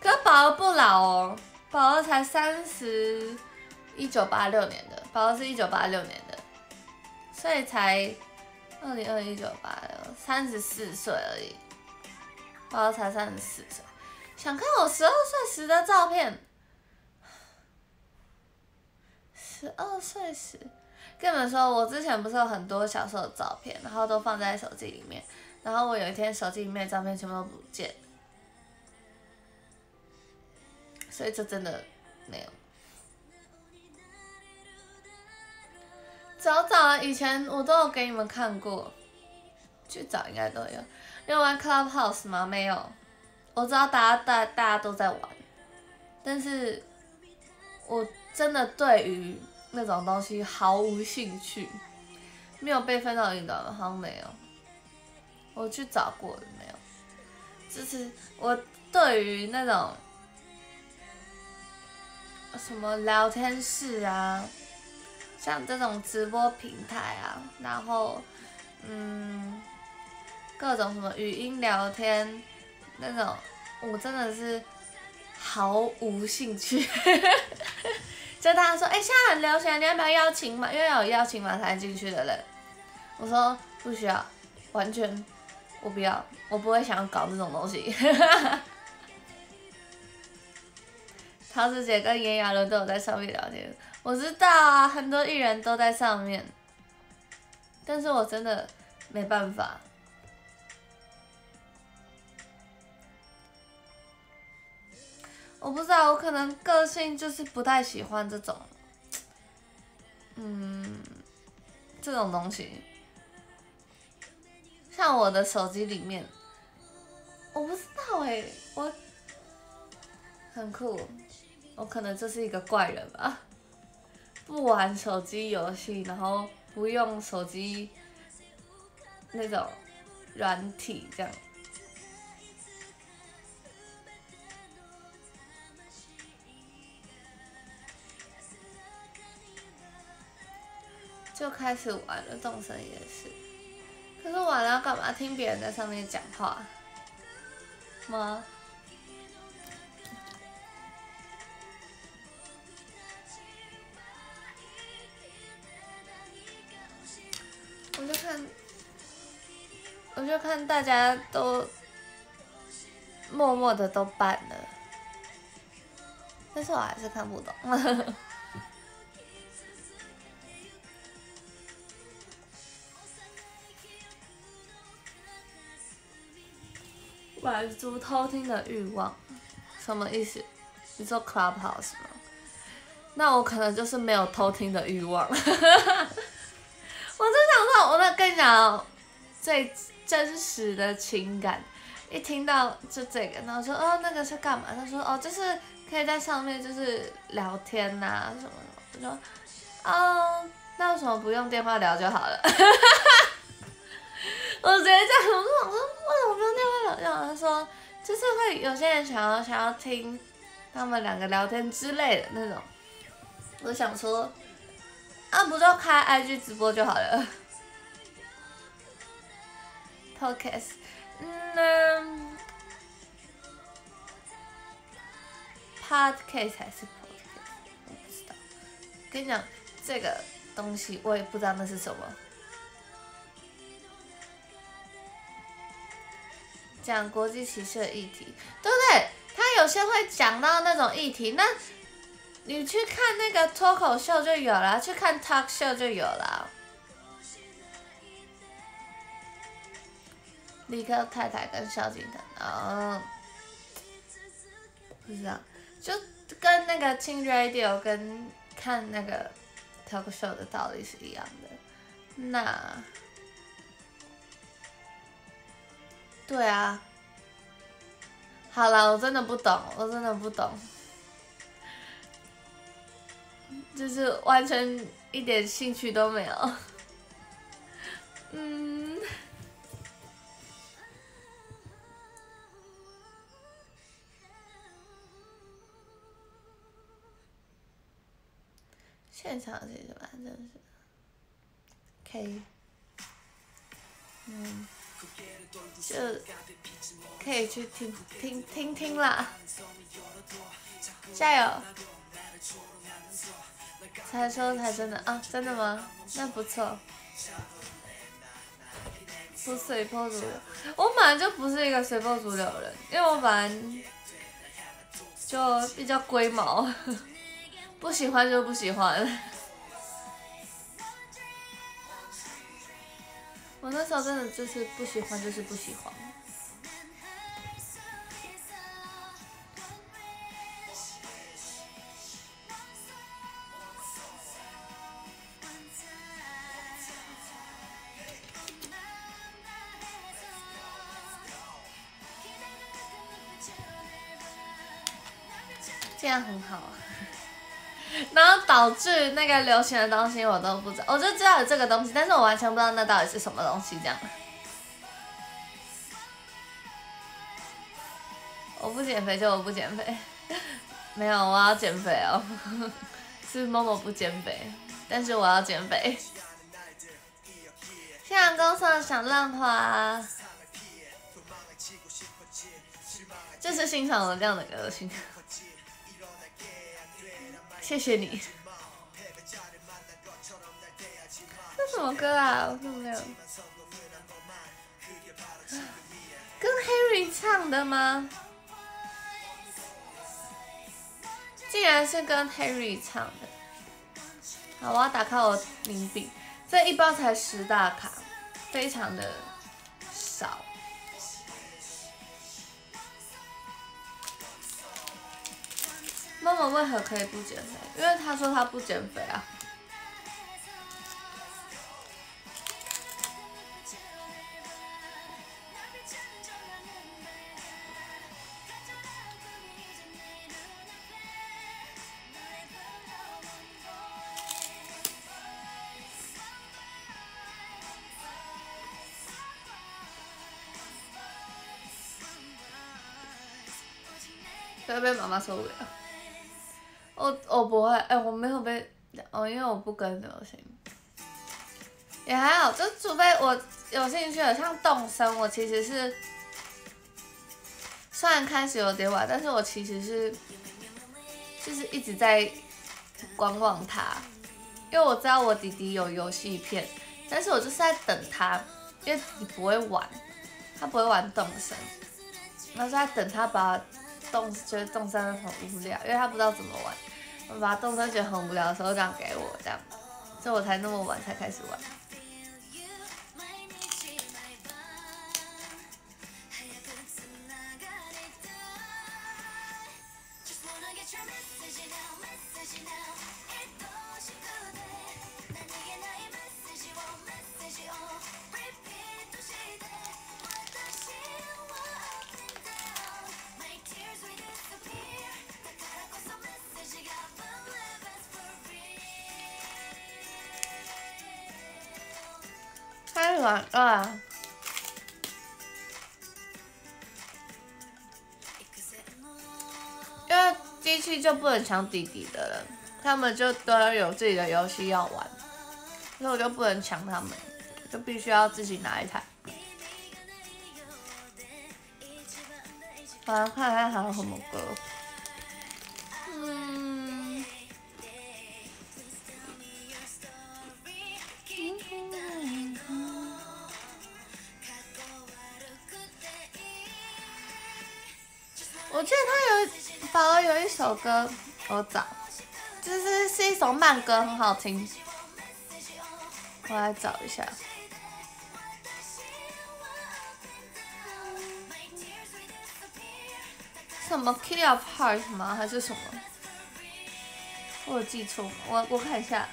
可宝儿不老哦，宝儿才三十，一九八六年的，宝儿是一九八六年的，所以才二零二一九八六，三十四岁而已。宝儿才三十四岁，想看我十二岁时的照片，十二岁时。跟你们说，我之前不是有很多小时候的照片，然后都放在手机里面，然后我有一天手机里面的照片全部都不见，所以这真的没有。找找啊，以前我都有给你们看过，去找应该都有。有玩 Clubhouse 吗？没有。我知道大家大大家都在玩，但是我真的对于那种东西毫无兴趣，没有被分到引导的，好像没有。我去找过了没有？就是我对于那种什么聊天室啊，像这种直播平台啊，然后嗯，各种什么语音聊天那种，我真的是毫无兴趣。就大家说，哎、现在很流行，你要不要邀请嘛？因为有邀请码才进去的人。我说不需要，完全我不要，我不会想要搞这种东西。桃子姐跟炎亚纶都有在上面聊天，我知道啊，很多艺人都在上面，但是我真的没办法。我不知道，我可能个性就是不太喜欢这种，嗯，这种东西。像我的手机里面，我不知道哎、我很酷，我可能就是一个怪人吧，不玩手机游戏，然后不用手机那种软体这样。就开始玩了，动森也是。可是玩了要干嘛？听别人在上面讲话吗？我就看，我就看大家都默默的都办了，但是我还是看不懂。满足偷听的欲望，什么意思？你说 Clubhouse 吗？那我可能就是没有偷听的欲望。我真想说，我那跟你讲，最真实的情感，一听到就这个，然后说哦那个是干嘛？他说哦就是可以在上面就是聊天呐、什么的。我说哦，那为什么不用电话聊就好了？我直接这样，我就想说，为什么不用电话聊？然后他说，就是会有些人想要想要听他们两个聊天之类的那种。我想说，啊，不就开 IG 直播就好了。Podcast，嗯那，Podcast 还是 Podcast，我不知道。跟你讲，这个东西我也不知道那是什么。讲国际歧视的议题，对不对？他有些会讲到那种议题，那你去看那个脱口秀就有了，去看 talk show 就有了。理科太太跟萧敬腾，哦，不知道，就跟那个听 radio 跟看那个 talk show 的道理是一样的。那。对啊，好了，我真的不懂，我真的不懂，就是完全一点兴趣都没有。嗯，现场其实蛮真是，K，嗯。就可以去听听听听啦，加油！才说才真的啊，真的吗？那不错。不随波逐流，我本来就不是一个随波逐流的人，因为我本来就比较龟毛，不喜欢就不喜欢。我那时候真的就是不喜欢，就是不喜欢。这样很好啊。导致那个流行的东西我都不知道，我就知道有这个东西，但是我完全不知道那到底是什么东西。这样，我不减肥就我不减肥，没有我要减肥哦，是默默不减肥，但是我要减肥。谢阳公送小浪花，就是欣赏我这样的个性。谢谢你。什么歌啊？我看不了。跟 Harry 唱的吗？竟然是跟 Harry 唱的。好，我要打开我冥币。这一包才十大卡，非常的少。妈妈为何可以不减肥？因为他说他不减肥啊。妈妈受不了。我我不会，哎，我没有被，哦，因为我不跟流行，也还好，就除非我有兴趣的，像动森，我其实是，虽然开始有点晚，但是我其实是，就是一直在观望它，因为我知道我弟弟有游戏片，但是我就是在等他，因为你不会玩，他不会玩动森，然后在等他把。动觉得动森很无聊，因为他不知道怎么玩。我把动森觉得很无聊的时候，这样给我这样，所以我才那么晚才开始玩。就不能抢弟弟的了，他们就都要有自己的游戏要玩，所以我就不能抢他们，就必须要自己拿一台。好看看还有什么歌。首歌我找，就是是一首慢歌，很好听。我来找一下，什么 Key of Heart 吗？还是什么？我有记错吗？我我看一下。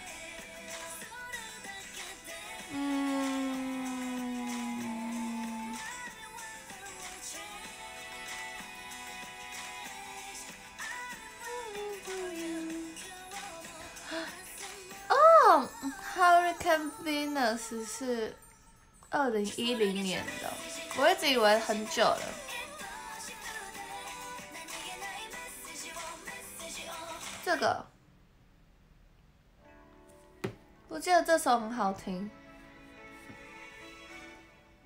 只是二零一零年的，我一直以为很久了。这个，我记得这首很好听，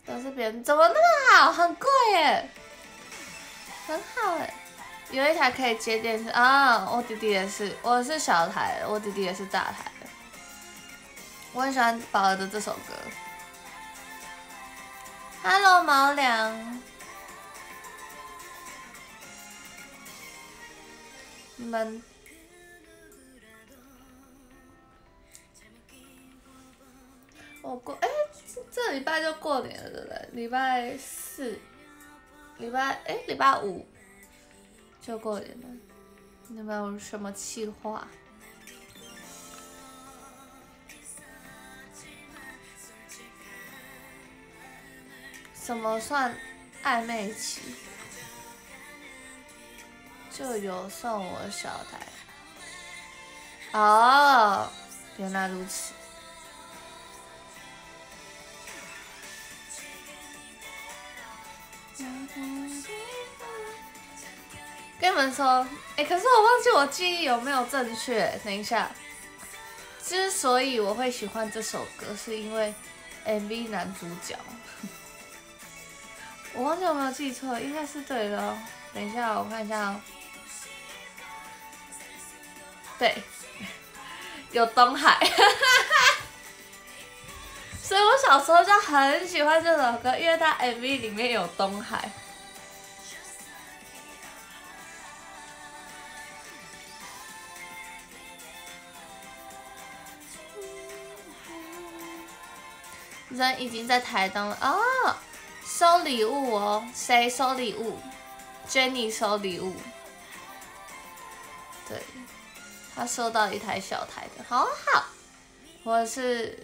都是别人怎么那么好，很贵耶，很好哎，有一台可以接电视。啊，我弟弟也是，我是小台，我弟弟也是大台。我很喜欢宝儿的这首歌。Hello，毛良，你们，我过哎，这礼拜就过年了，对不对？礼拜四，礼拜哎，礼拜五就过年了。你们有什么计划？什么算暧昧期？就有送我小台。哦，原来如此。跟你们说，哎、可是我忘记我记忆有没有正确。等一下，之所以我会喜欢这首歌，是因为 MV 男主角。我忘记有没有记错，应该是对的。等一下，我看一下哦。对，有东海，所以我小时候就很喜欢这首歌，因为它 MV 里面有东海。人已经在台东了哦，收礼物哦，谁收礼物？Jenny 收礼物，对，她收到一台小台的，好好，我是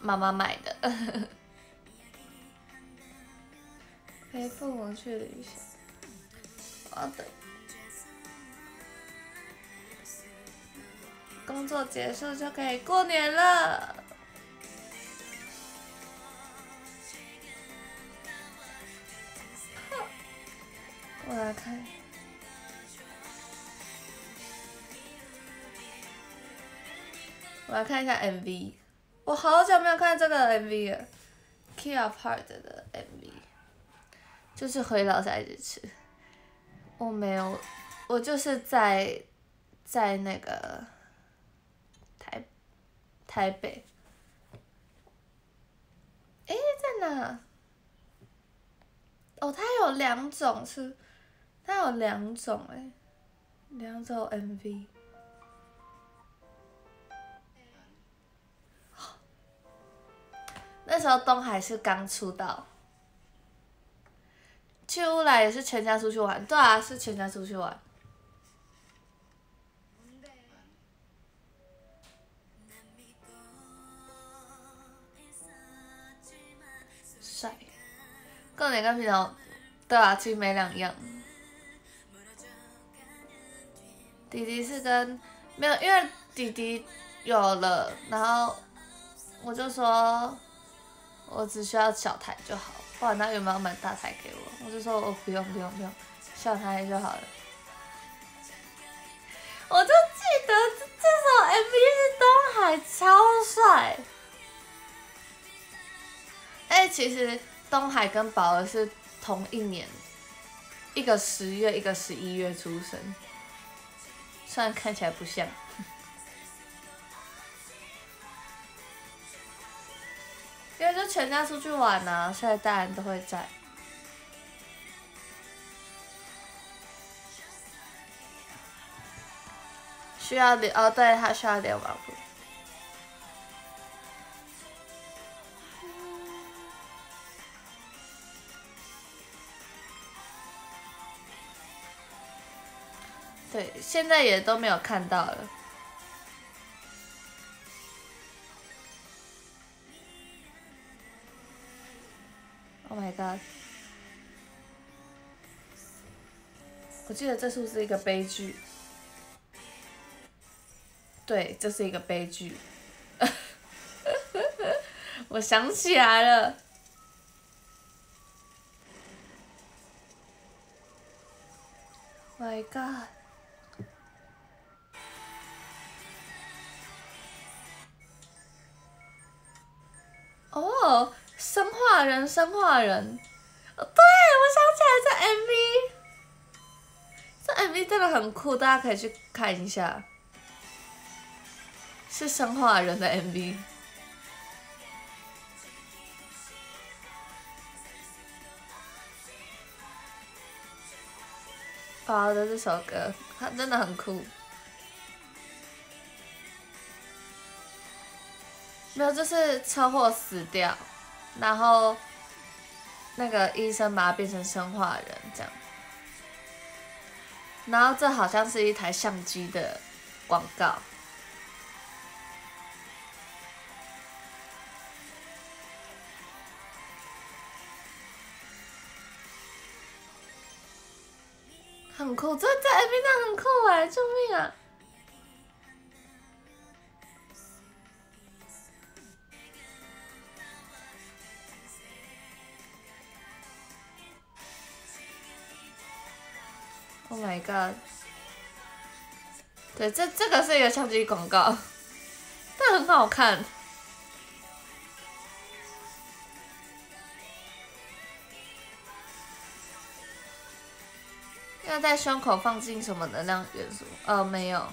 妈妈买的，陪父母去旅行，好的，工作结束就可以过年了。我来看，我来看一下 MV。我好久没有看这个 MV 了，Key Apart 的 MV，就是回老家一直吃。我没有，我就是在在那个台台北。诶，在哪？哦，它有两种是，它有两种哎，两种 MV。那时候东海是刚出道，去乌来也是全家出去玩，对啊，是全家出去玩。帅，过年跟平常，对啊，其实没两样。弟弟是跟没有，因为弟弟有了，然后我就说，我只需要小台就好，不然他有没有买大台给我？我就说我不用不用不用，小台就好了。我就记得这这首 MV 是东海超帅。哎，其实东海跟宝儿是同一年，一个十月，一个十一月出生，虽然看起来不像。因为就全家出去玩啊。现在大人都会在。需要连哦，对，他需要连网络。对，现在也都没有看到了。Oh my god！我记得这是不是一个悲剧？对，这是一个悲剧。我想起来了。My god！哦，生化人，生化人。对，我想起来这 MV，这 MV 真的很酷，大家可以去看一下。是生化人的 MV。宝的这首歌，它真的很酷。没有，就是车祸死掉，然后那个医生把他变成生化人这样。然后这好像是一台相机的广告。很酷，这在 MV 上很酷哎，救命啊！Oh my god！对，这这个是一个相机广告，但很好看。要在胸口放进什么能量元素？呃，没有。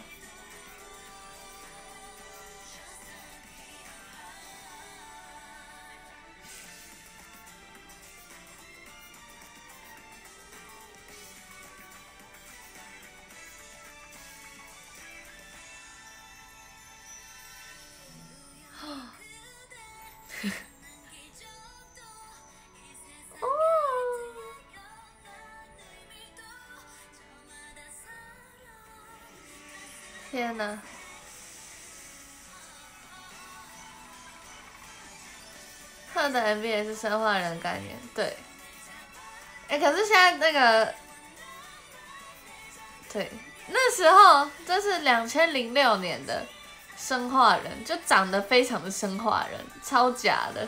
天呐！他的 MV 也是生化人概念，对。哎，可是现在那个，对，那时候就是两千零六年的生化人，就长得非常的生化人，超假的。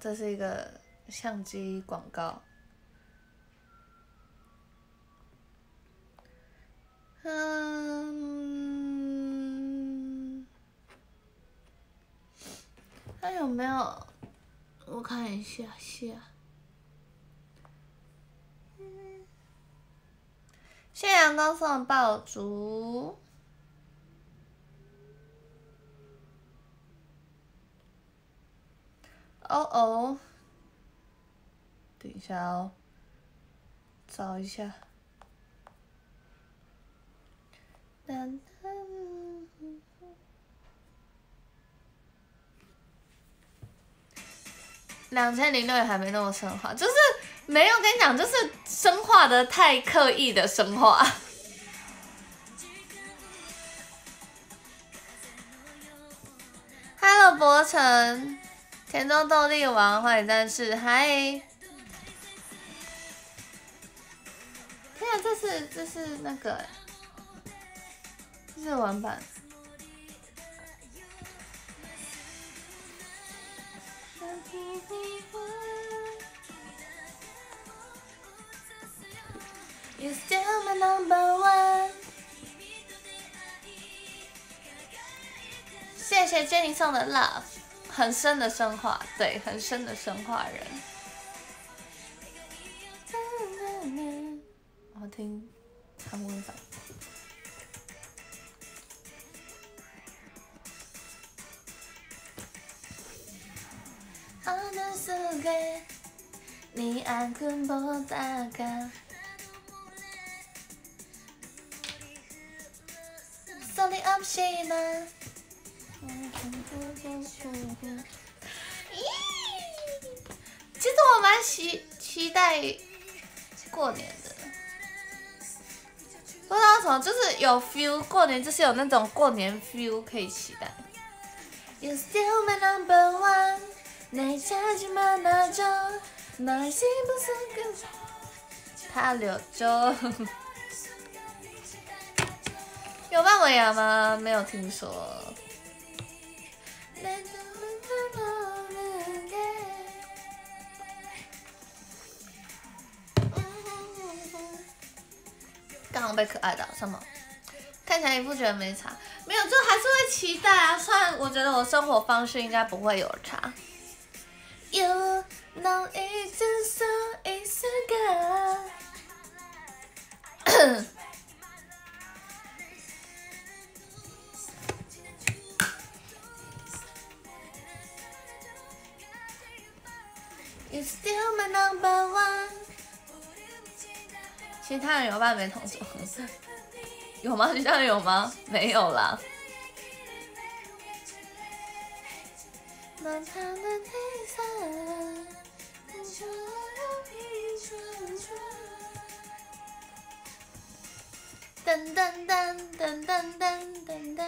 这是一个相机广告。嗯，那有没有？我看一下下。谢谢阳光送的爆竹。哦哦，等一下哦，找一下。两千零六也还没那么生化，就是没有跟你讲，就是生化的太刻意的生化。Hello，博成。田中斗笠王，欢迎战士，嗨！天啊，这是这是那个日文版。You still my number one 谢谢 Jenny 送的 love。很深的生化，对，很深的生化人。我听长文版。其实我蛮期期待过年的，不知道什么，就是有 feel，过年就是有那种过年 feel 可以期待。他柳州 有办尾牙吗？没有听说。刚刚被可爱的什么？看起来你不觉得没差？没有，就还是会期待啊。虽然我觉得我生活方式应该不会有差。其他人有把眉同是红色，有吗？其他人有吗？没有了。噔噔噔噔噔噔噔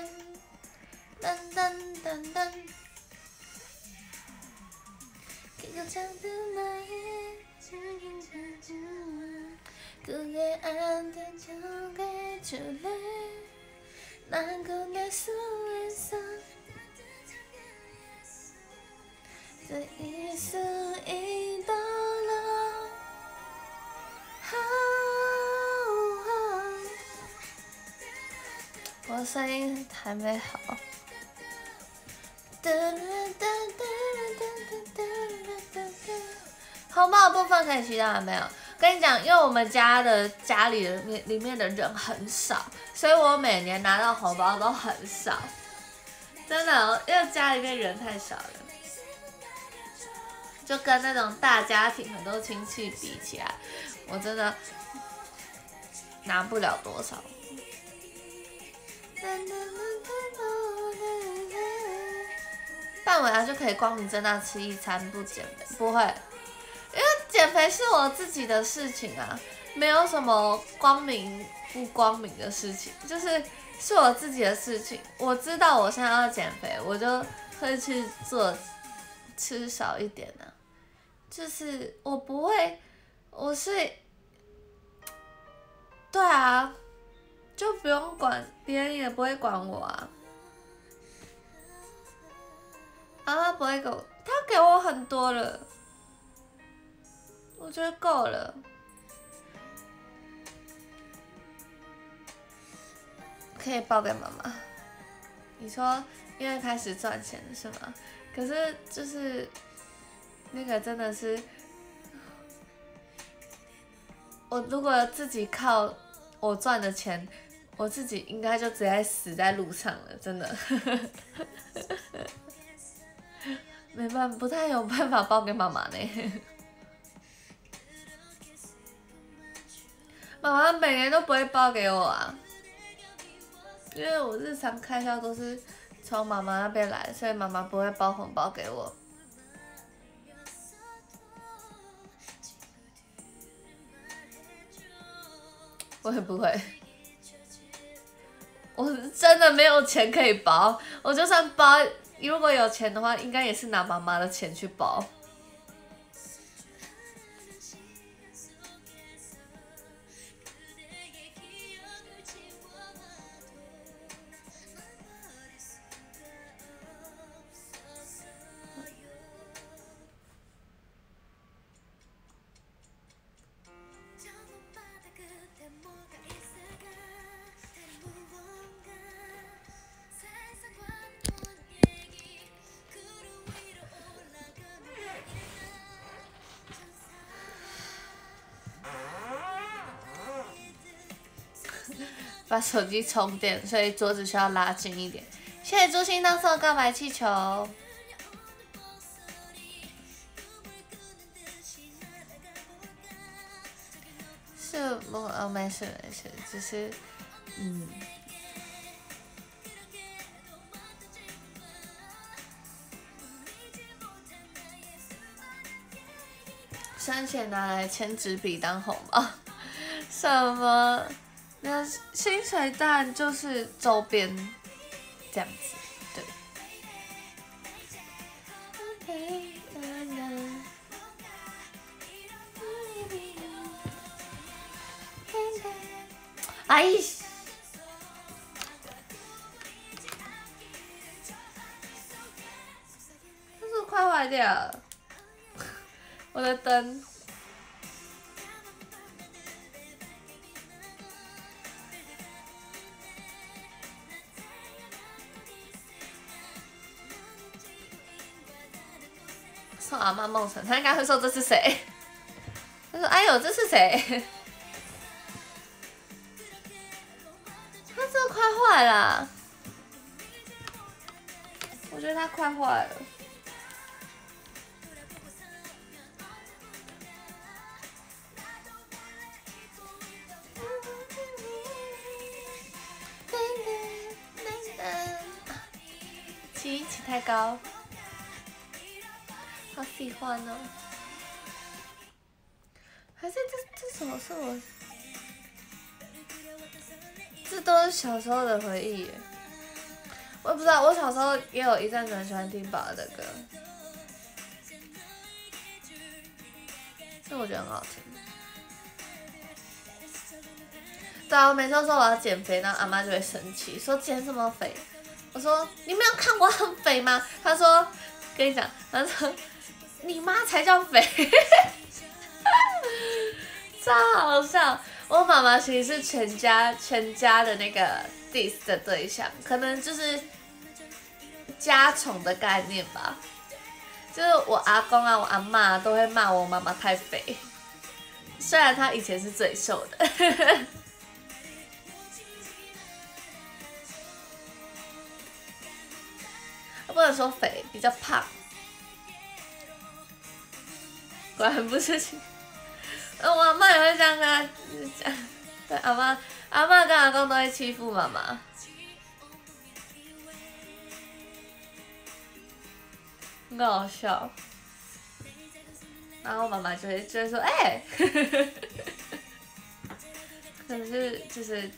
噔噔噔噔。 괜찮도 나의 적인 자주와 그게 안된 적에 줄래 난 건널 수 있어 수 있도록 oh, oh. 我声音还没好。红包的部分可以期待了没有？跟你讲，因为我们家的家里面里面的人很少，所以我每年拿到红包都很少，真的，因为家里面人太少了，就跟那种大家庭很多亲戚比起来，我真的拿不了多少。办完啊就可以光明正大吃一餐不减肥，不会，因为减肥是我自己的事情啊，没有什么光明不光明的事情，就是是我自己的事情。我知道我现在要减肥，我就会去做，吃少一点呢。就是我不会，我是，对啊，就不用管别人，也不会管我啊。啊，不会给我，他给我很多了，我觉得够了。可以报给妈妈。你说因为开始赚钱是吗？可是就是那个真的是，我如果自己靠我赚的钱，我自己应该就直接死在路上了，真的。没办，不太有办法包给妈妈呢。妈妈每年都不会包给我啊，因为我日常开销都是从妈妈那边来，所以妈妈不会包红包给我。我也不会，我真的没有钱可以包，我就算包。如果有钱的话，应该也是拿妈妈的钱去包。把手机充电，所以桌子需要拉近一点。谢谢朱星当送告白气球。是不？哦，没事没事，只是，嗯。生钱拿来签纸笔当红包？什么？那薪水蛋就是周边这样子，梦辰，他应该会说这是谁？他说：“哎呦，这是谁？” 他这快坏了，我觉得他快坏了。起起太高。好喜欢哦！还是这这首是我这都是小时候的回忆。我也不知道，我小时候也有一阵子很喜欢听宝儿的歌，这我觉得很好听。对啊，我每次都说我要减肥，然后阿妈就会生气，说减什么肥？我说你没有看我很肥吗？她说跟你讲，她说你妈才叫肥，超好笑。我妈妈其实是全家全家的那个 diss 的对象，可能就是家宠的概念吧。就是我阿公啊，我阿妈都会骂我妈妈太肥，虽然她以前是最瘦的。不能说肥，比较胖。果然不是亲。呃，我阿妈也会这样跟他讲，对，阿妈阿妈跟阿公都会欺负妈妈，很搞笑。然后妈妈就会就会说，哎、可是就是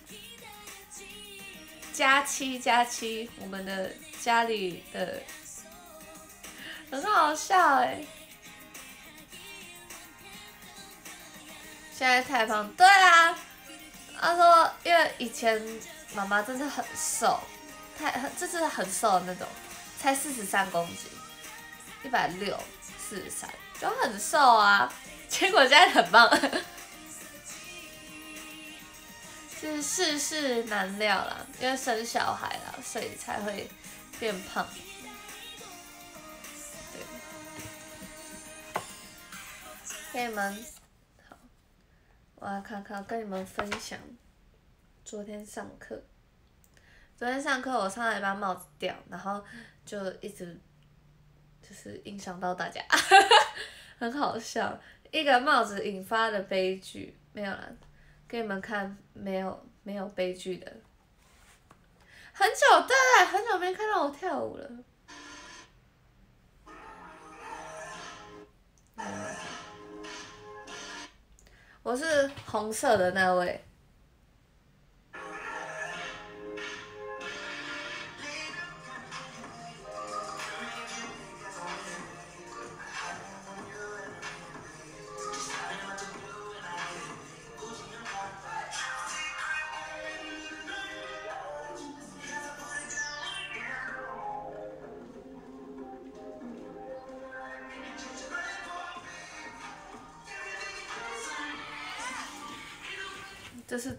佳期佳期，我们的家里的很好笑哎、现在太胖，对啊，他说因为以前妈妈真的很瘦，太很就是很瘦的那种，才四十三公斤，一百六四十三，就很瘦啊，结果现在很胖，是世事难料啦，因为生小孩啦，所以才会变胖。对，给你们好，我来看看，跟你们分享昨天上课。昨天上课我上了一半帽子掉，然后就一直就是影响到大家，很好笑。一个帽子引发的悲剧，没有啦，给你们看没有没有悲剧的。很久对，很久没看到我跳舞了。我是红色的那位。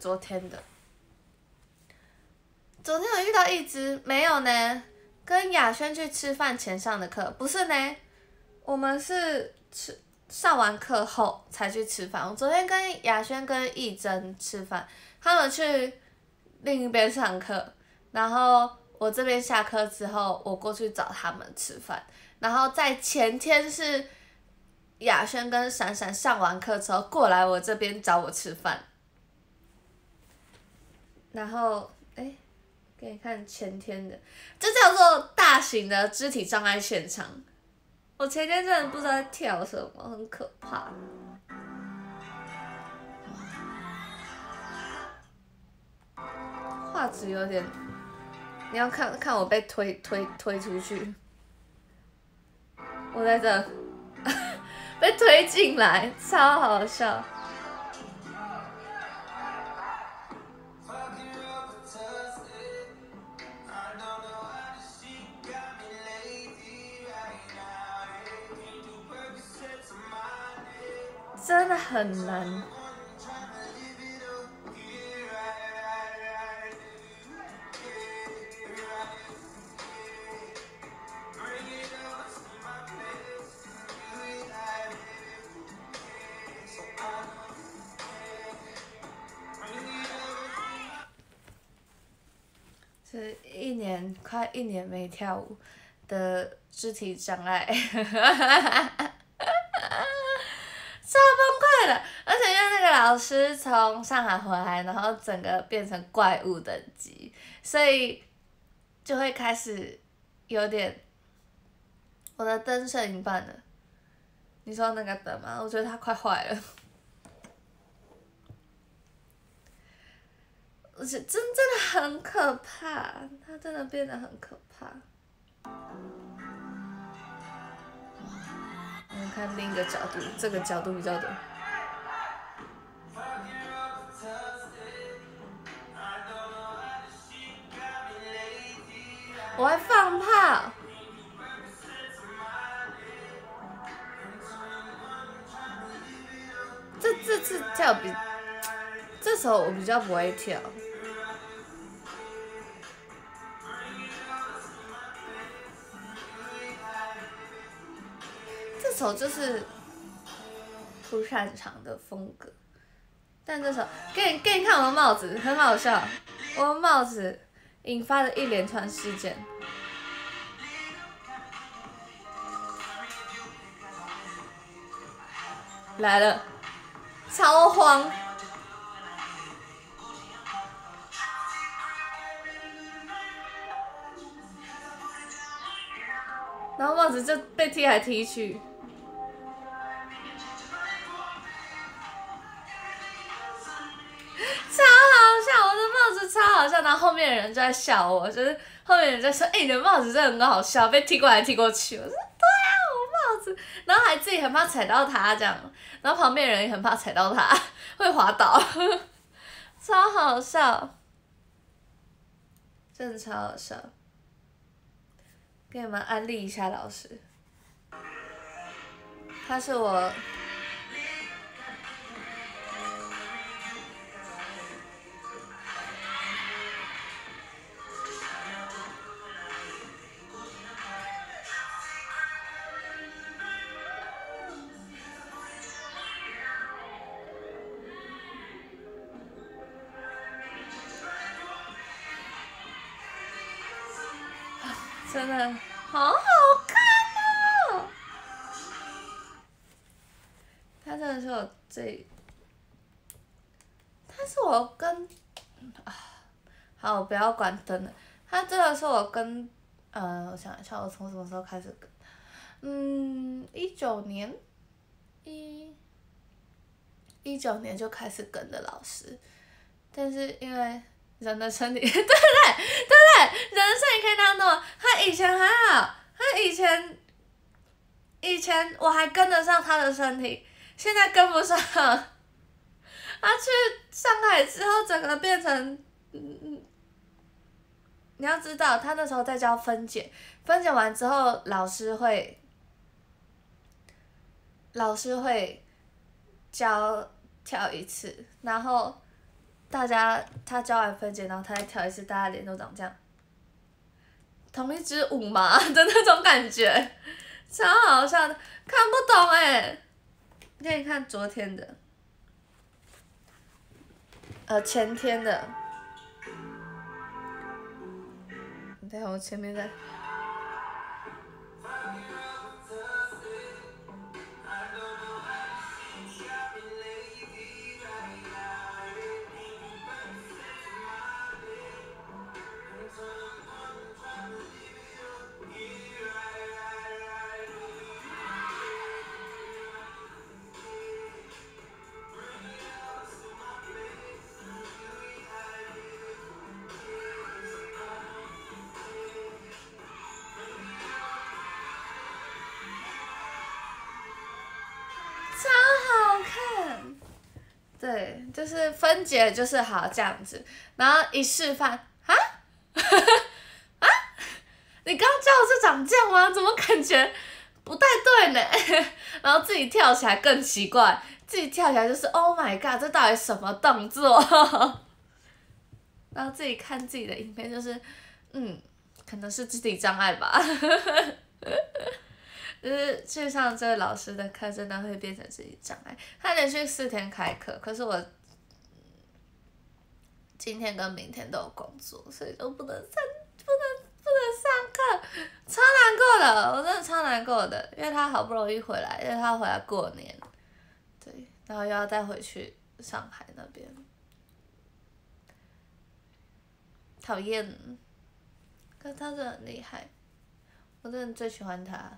昨天的。昨天有遇到一只没有呢，跟雅轩去吃饭前上的课，不是呢，我们是吃上完课后才去吃饭。我昨天跟雅轩跟义珍吃饭，他们去另一边上课，然后我这边下课之后，我过去找他们吃饭，然后在前天是雅轩跟闪闪上完课之后过来我这边找我吃饭。然后，哎，给你看前天的，这叫做大型的肢体障碍现场。我前天真的不知道在跳什么，很可怕。画质有点，你要看看我被推推推出去，我在这 被推进来，超好笑。真的很难。是一年快一年没跳舞的肢体障碍。超崩溃的，而且因为那个老师从上海回来，然后整个变成怪物等级，所以就会开始有点，我的灯剩一半了。你说那个灯吗？我觉得它快坏了。而且真真的很可怕，它真的变得很可怕。我看另一个角度，这个角度比较多。我还放炮。这这次跳比，这首我比较不会跳。这首就是不擅长的风格，但这首给你给你看我的帽子，很好笑，我的帽子引发了一连串事件。来了，超慌。然后帽子就被踢来踢去，面的人就在笑我，就是后面人在说：“哎、你的帽子真的很好笑，被踢过来踢过去。”我说：“对啊，我帽子。”然后还自己很怕踩到它这样，然后旁边人也很怕踩到它，会滑倒，超好笑，真的超好笑。给你们安利一下老师，他是我关灯了。他真的是我跟呃，我想一下，我从什么时候开始跟？嗯，一九年，一一九年就开始跟的老师，但是因为人的身体，对不对？对不对？人的身体可以那样弄。他以前还好，他以前以前我还跟得上他的身体，现在跟不上。他去上海之后，整个变成，你要知道，他那时候在教分解，分解完之后，老师会，老师会教跳一次，然后大家他教完分解，然后他再跳一次，大家脸都长这样。同一支舞嘛 的那种感觉，超好笑的，看不懂哎。给你看昨天的，呃前天的，等下我前面在。对，就是分解就是好这样子，然后一示范，啊，啊，你刚刚教我是长这样吗？怎么感觉不太对呢？然后自己跳起来更奇怪，自己跳起来就是 Oh my god，这到底什么动作？然后自己看自己的影片就是，嗯，可能是肢体障碍吧。就是去上这位老师的课，真的会变成自己障碍。他连续四天开课，可是我今天跟明天都有工作，所以都不能上，不能不能上课，超难过的，我真的超难过的，因为他好不容易回来，因为他回来过年，对，然后又要再回去上海那边，讨厌，可他真的很厉害，我真的最喜欢他。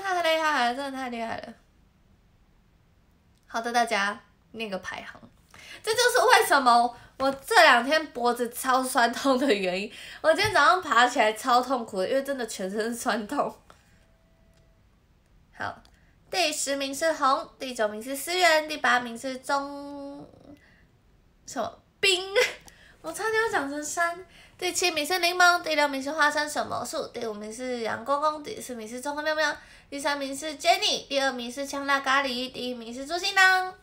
太厉害了，真的太厉害了。好的，大家念个排行，这就是为什么我这两天脖子超酸痛的原因。我今天早上爬起来超痛苦的，因为真的全身酸痛。好，第十名是红，第九名是思源，第八名是中什么冰，我差点要讲成山。第七名是柠檬，第六名是花生什么树，第五名是杨公公，第四名是中华喵喵，第三名是 Jenny，第二名是香辣咖喱，第一名是猪心囊。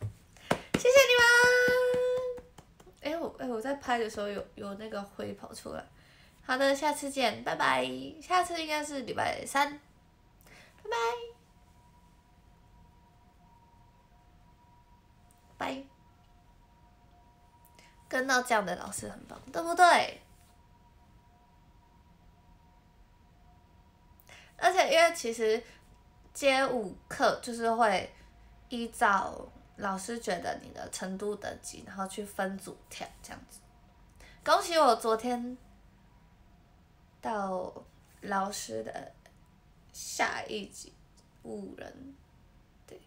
谢谢你们！哎、我哎、我在拍的时候有有那个灰跑出来。好的，下次见，拜拜。下次应该是礼拜三，拜拜，拜。跟到这样的老师很棒，对不对？而且因为其实街舞课就是会依照老师觉得你的程度等级，然后去分组跳这样子。恭喜我昨天到老师的下一级五人，对，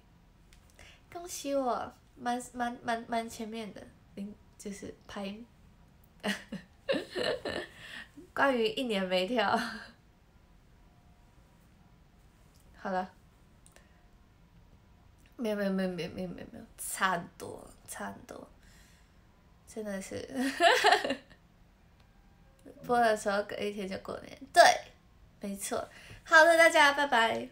恭喜我蛮蛮蛮蛮前面的，嗯，就是排。关于一年没跳。好了，没有没有没有没有没有没有没有，差很多差很多，真的是，播的时候隔一天就过年，对，没错。好的，大家拜拜。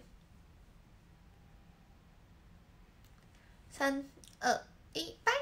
三二一拜